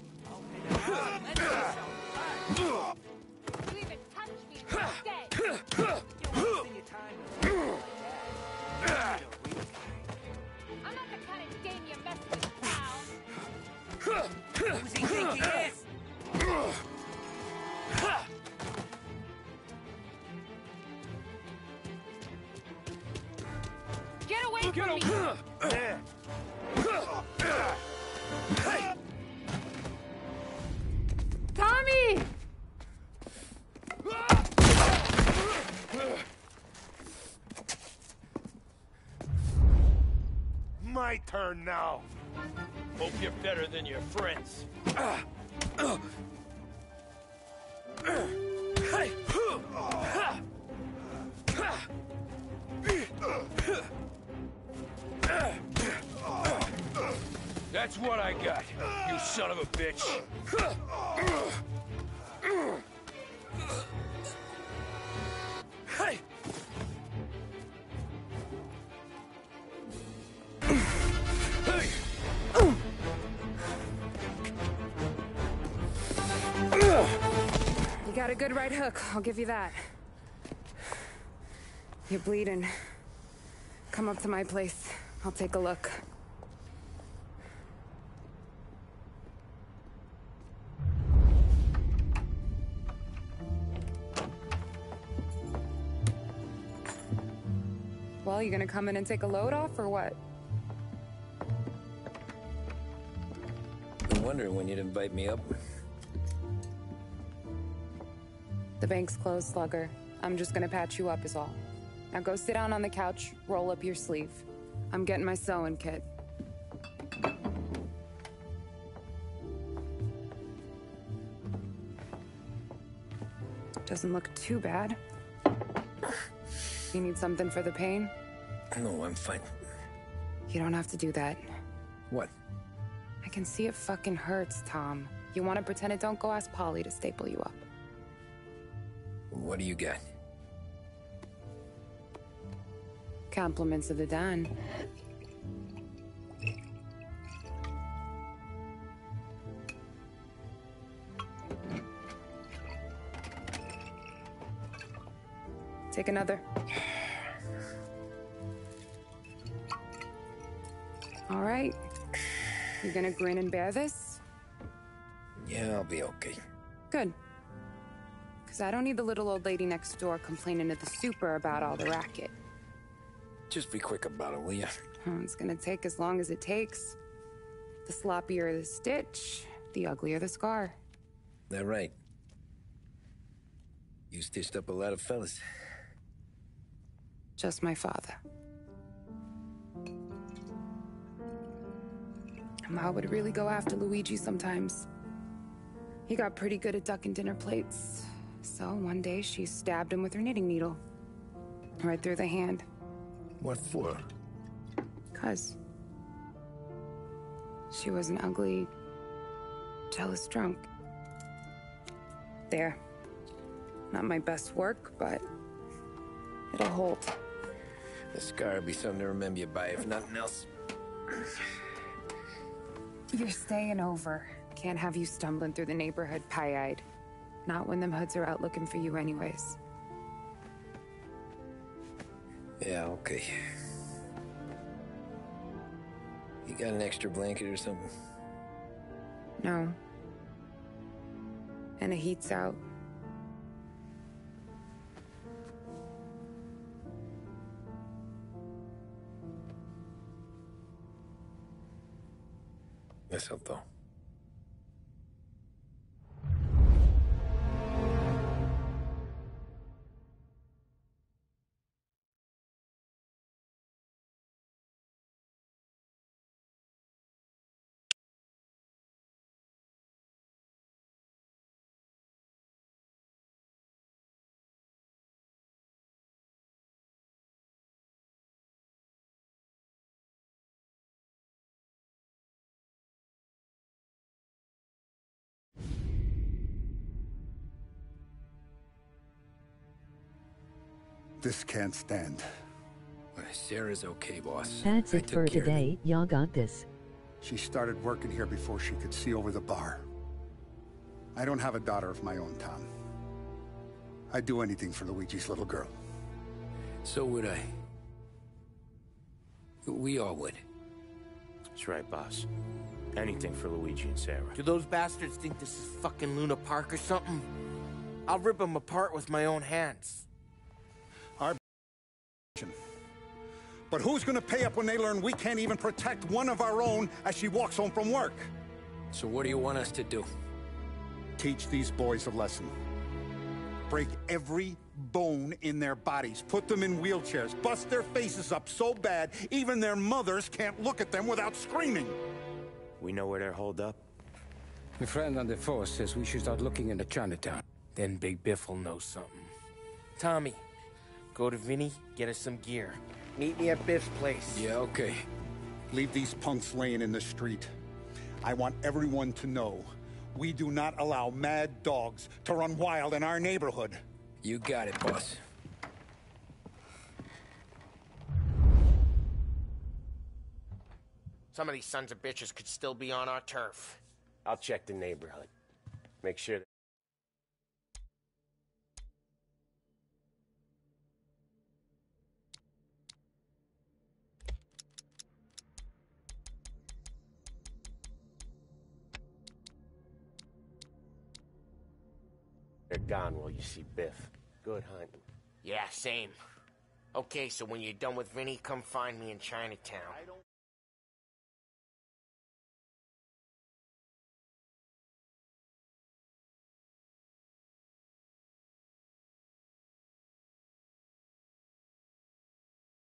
[SPEAKER 32] You even touch me and you're dead! I'm not the kind of game you mess with, pal!
[SPEAKER 44] Who's he think he is?
[SPEAKER 32] Get away from me!
[SPEAKER 25] Yeah.
[SPEAKER 32] Tommy!
[SPEAKER 25] My turn now.
[SPEAKER 4] Hope you're better than your friends. That's what I got, you son of a bitch. Hey!
[SPEAKER 32] You got a good right hook, I'll give you that. You're bleeding. Come up to my place. I'll take a look. Well, you gonna come in and take a load off, or what?
[SPEAKER 1] Been wondering when you'd invite me up.
[SPEAKER 32] The bank's closed, Slugger. I'm just gonna patch you up, is all. Now go sit down on the couch, roll up your sleeve. I'm getting my sewing kit. Doesn't look too bad. You need something for the pain?
[SPEAKER 1] No, I'm fine.
[SPEAKER 32] You don't have to do that.
[SPEAKER 1] What?
[SPEAKER 32] I can see it fucking hurts, Tom. You wanna pretend it don't go ask Paulie to staple you up.
[SPEAKER 1] What do you get?
[SPEAKER 32] Compliments of the Don. Take another. All right. You gonna grin and bear this?
[SPEAKER 1] Yeah, I'll be okay.
[SPEAKER 32] Good. Because I don't need the little old lady next door complaining to the super about all the racket.
[SPEAKER 1] Just be quick about it, will ya?
[SPEAKER 32] Oh, It's gonna take as long as it takes. The sloppier the stitch, the uglier the scar.
[SPEAKER 1] That right. You stitched up a lot of fellas.
[SPEAKER 32] Just my father. Ma would really go after Luigi sometimes. He got pretty good at ducking dinner plates. So one day she stabbed him with her knitting needle. Right through the hand.
[SPEAKER 1] What for?
[SPEAKER 32] Cuz. She was an ugly, jealous drunk. There. Not my best work, but it'll hold.
[SPEAKER 1] The scar will be something to remember you by, if nothing else.
[SPEAKER 32] You're staying over. Can't have you stumbling through the neighborhood pie-eyed. Not when them hoods are out looking for you anyways.
[SPEAKER 1] Yeah, okay. You got an extra blanket or something?
[SPEAKER 32] No. And the heat's out.
[SPEAKER 1] Eso todo.
[SPEAKER 14] This can't stand.
[SPEAKER 1] Sarah's okay, boss.
[SPEAKER 45] That's
[SPEAKER 1] I
[SPEAKER 45] it for today. Y'all got this.
[SPEAKER 14] She started working here before she could see over the bar. I don't have a daughter of my own, Tom. I'd do anything for Luigi's little girl.
[SPEAKER 1] So would I. We all would.
[SPEAKER 3] That's right, boss. Anything for Luigi and Sarah.
[SPEAKER 5] Do those bastards think this is fucking Luna Park or something? I'll rip them apart with my own hands.
[SPEAKER 14] But who's gonna pay up when they learn we can't even protect one of our own as she walks home from work?
[SPEAKER 1] So what do you want us to do?
[SPEAKER 14] Teach these boys a lesson. Break every bone in their bodies. Put them in wheelchairs. Bust their faces up so bad, even their mothers can't look at them without screaming.
[SPEAKER 3] We know where they're holed up.
[SPEAKER 24] My friend on the force says we should start looking into Chinatown.
[SPEAKER 5] Then Big Biff will know something. Tommy, go to Vinny, get us some gear. Meet me at Biff's place.
[SPEAKER 1] Yeah, okay.
[SPEAKER 14] Leave these punks laying in the street. I want everyone to know we do not allow mad dogs to run wild in our neighborhood.
[SPEAKER 1] You got it, boss.
[SPEAKER 5] Some of these sons of bitches could still be on our turf.
[SPEAKER 3] I'll check the neighborhood. Make sure that... They're gone while you see Biff. Good hunting.
[SPEAKER 5] Yeah, same. Okay, so when you're done with Vinny, come find me in Chinatown.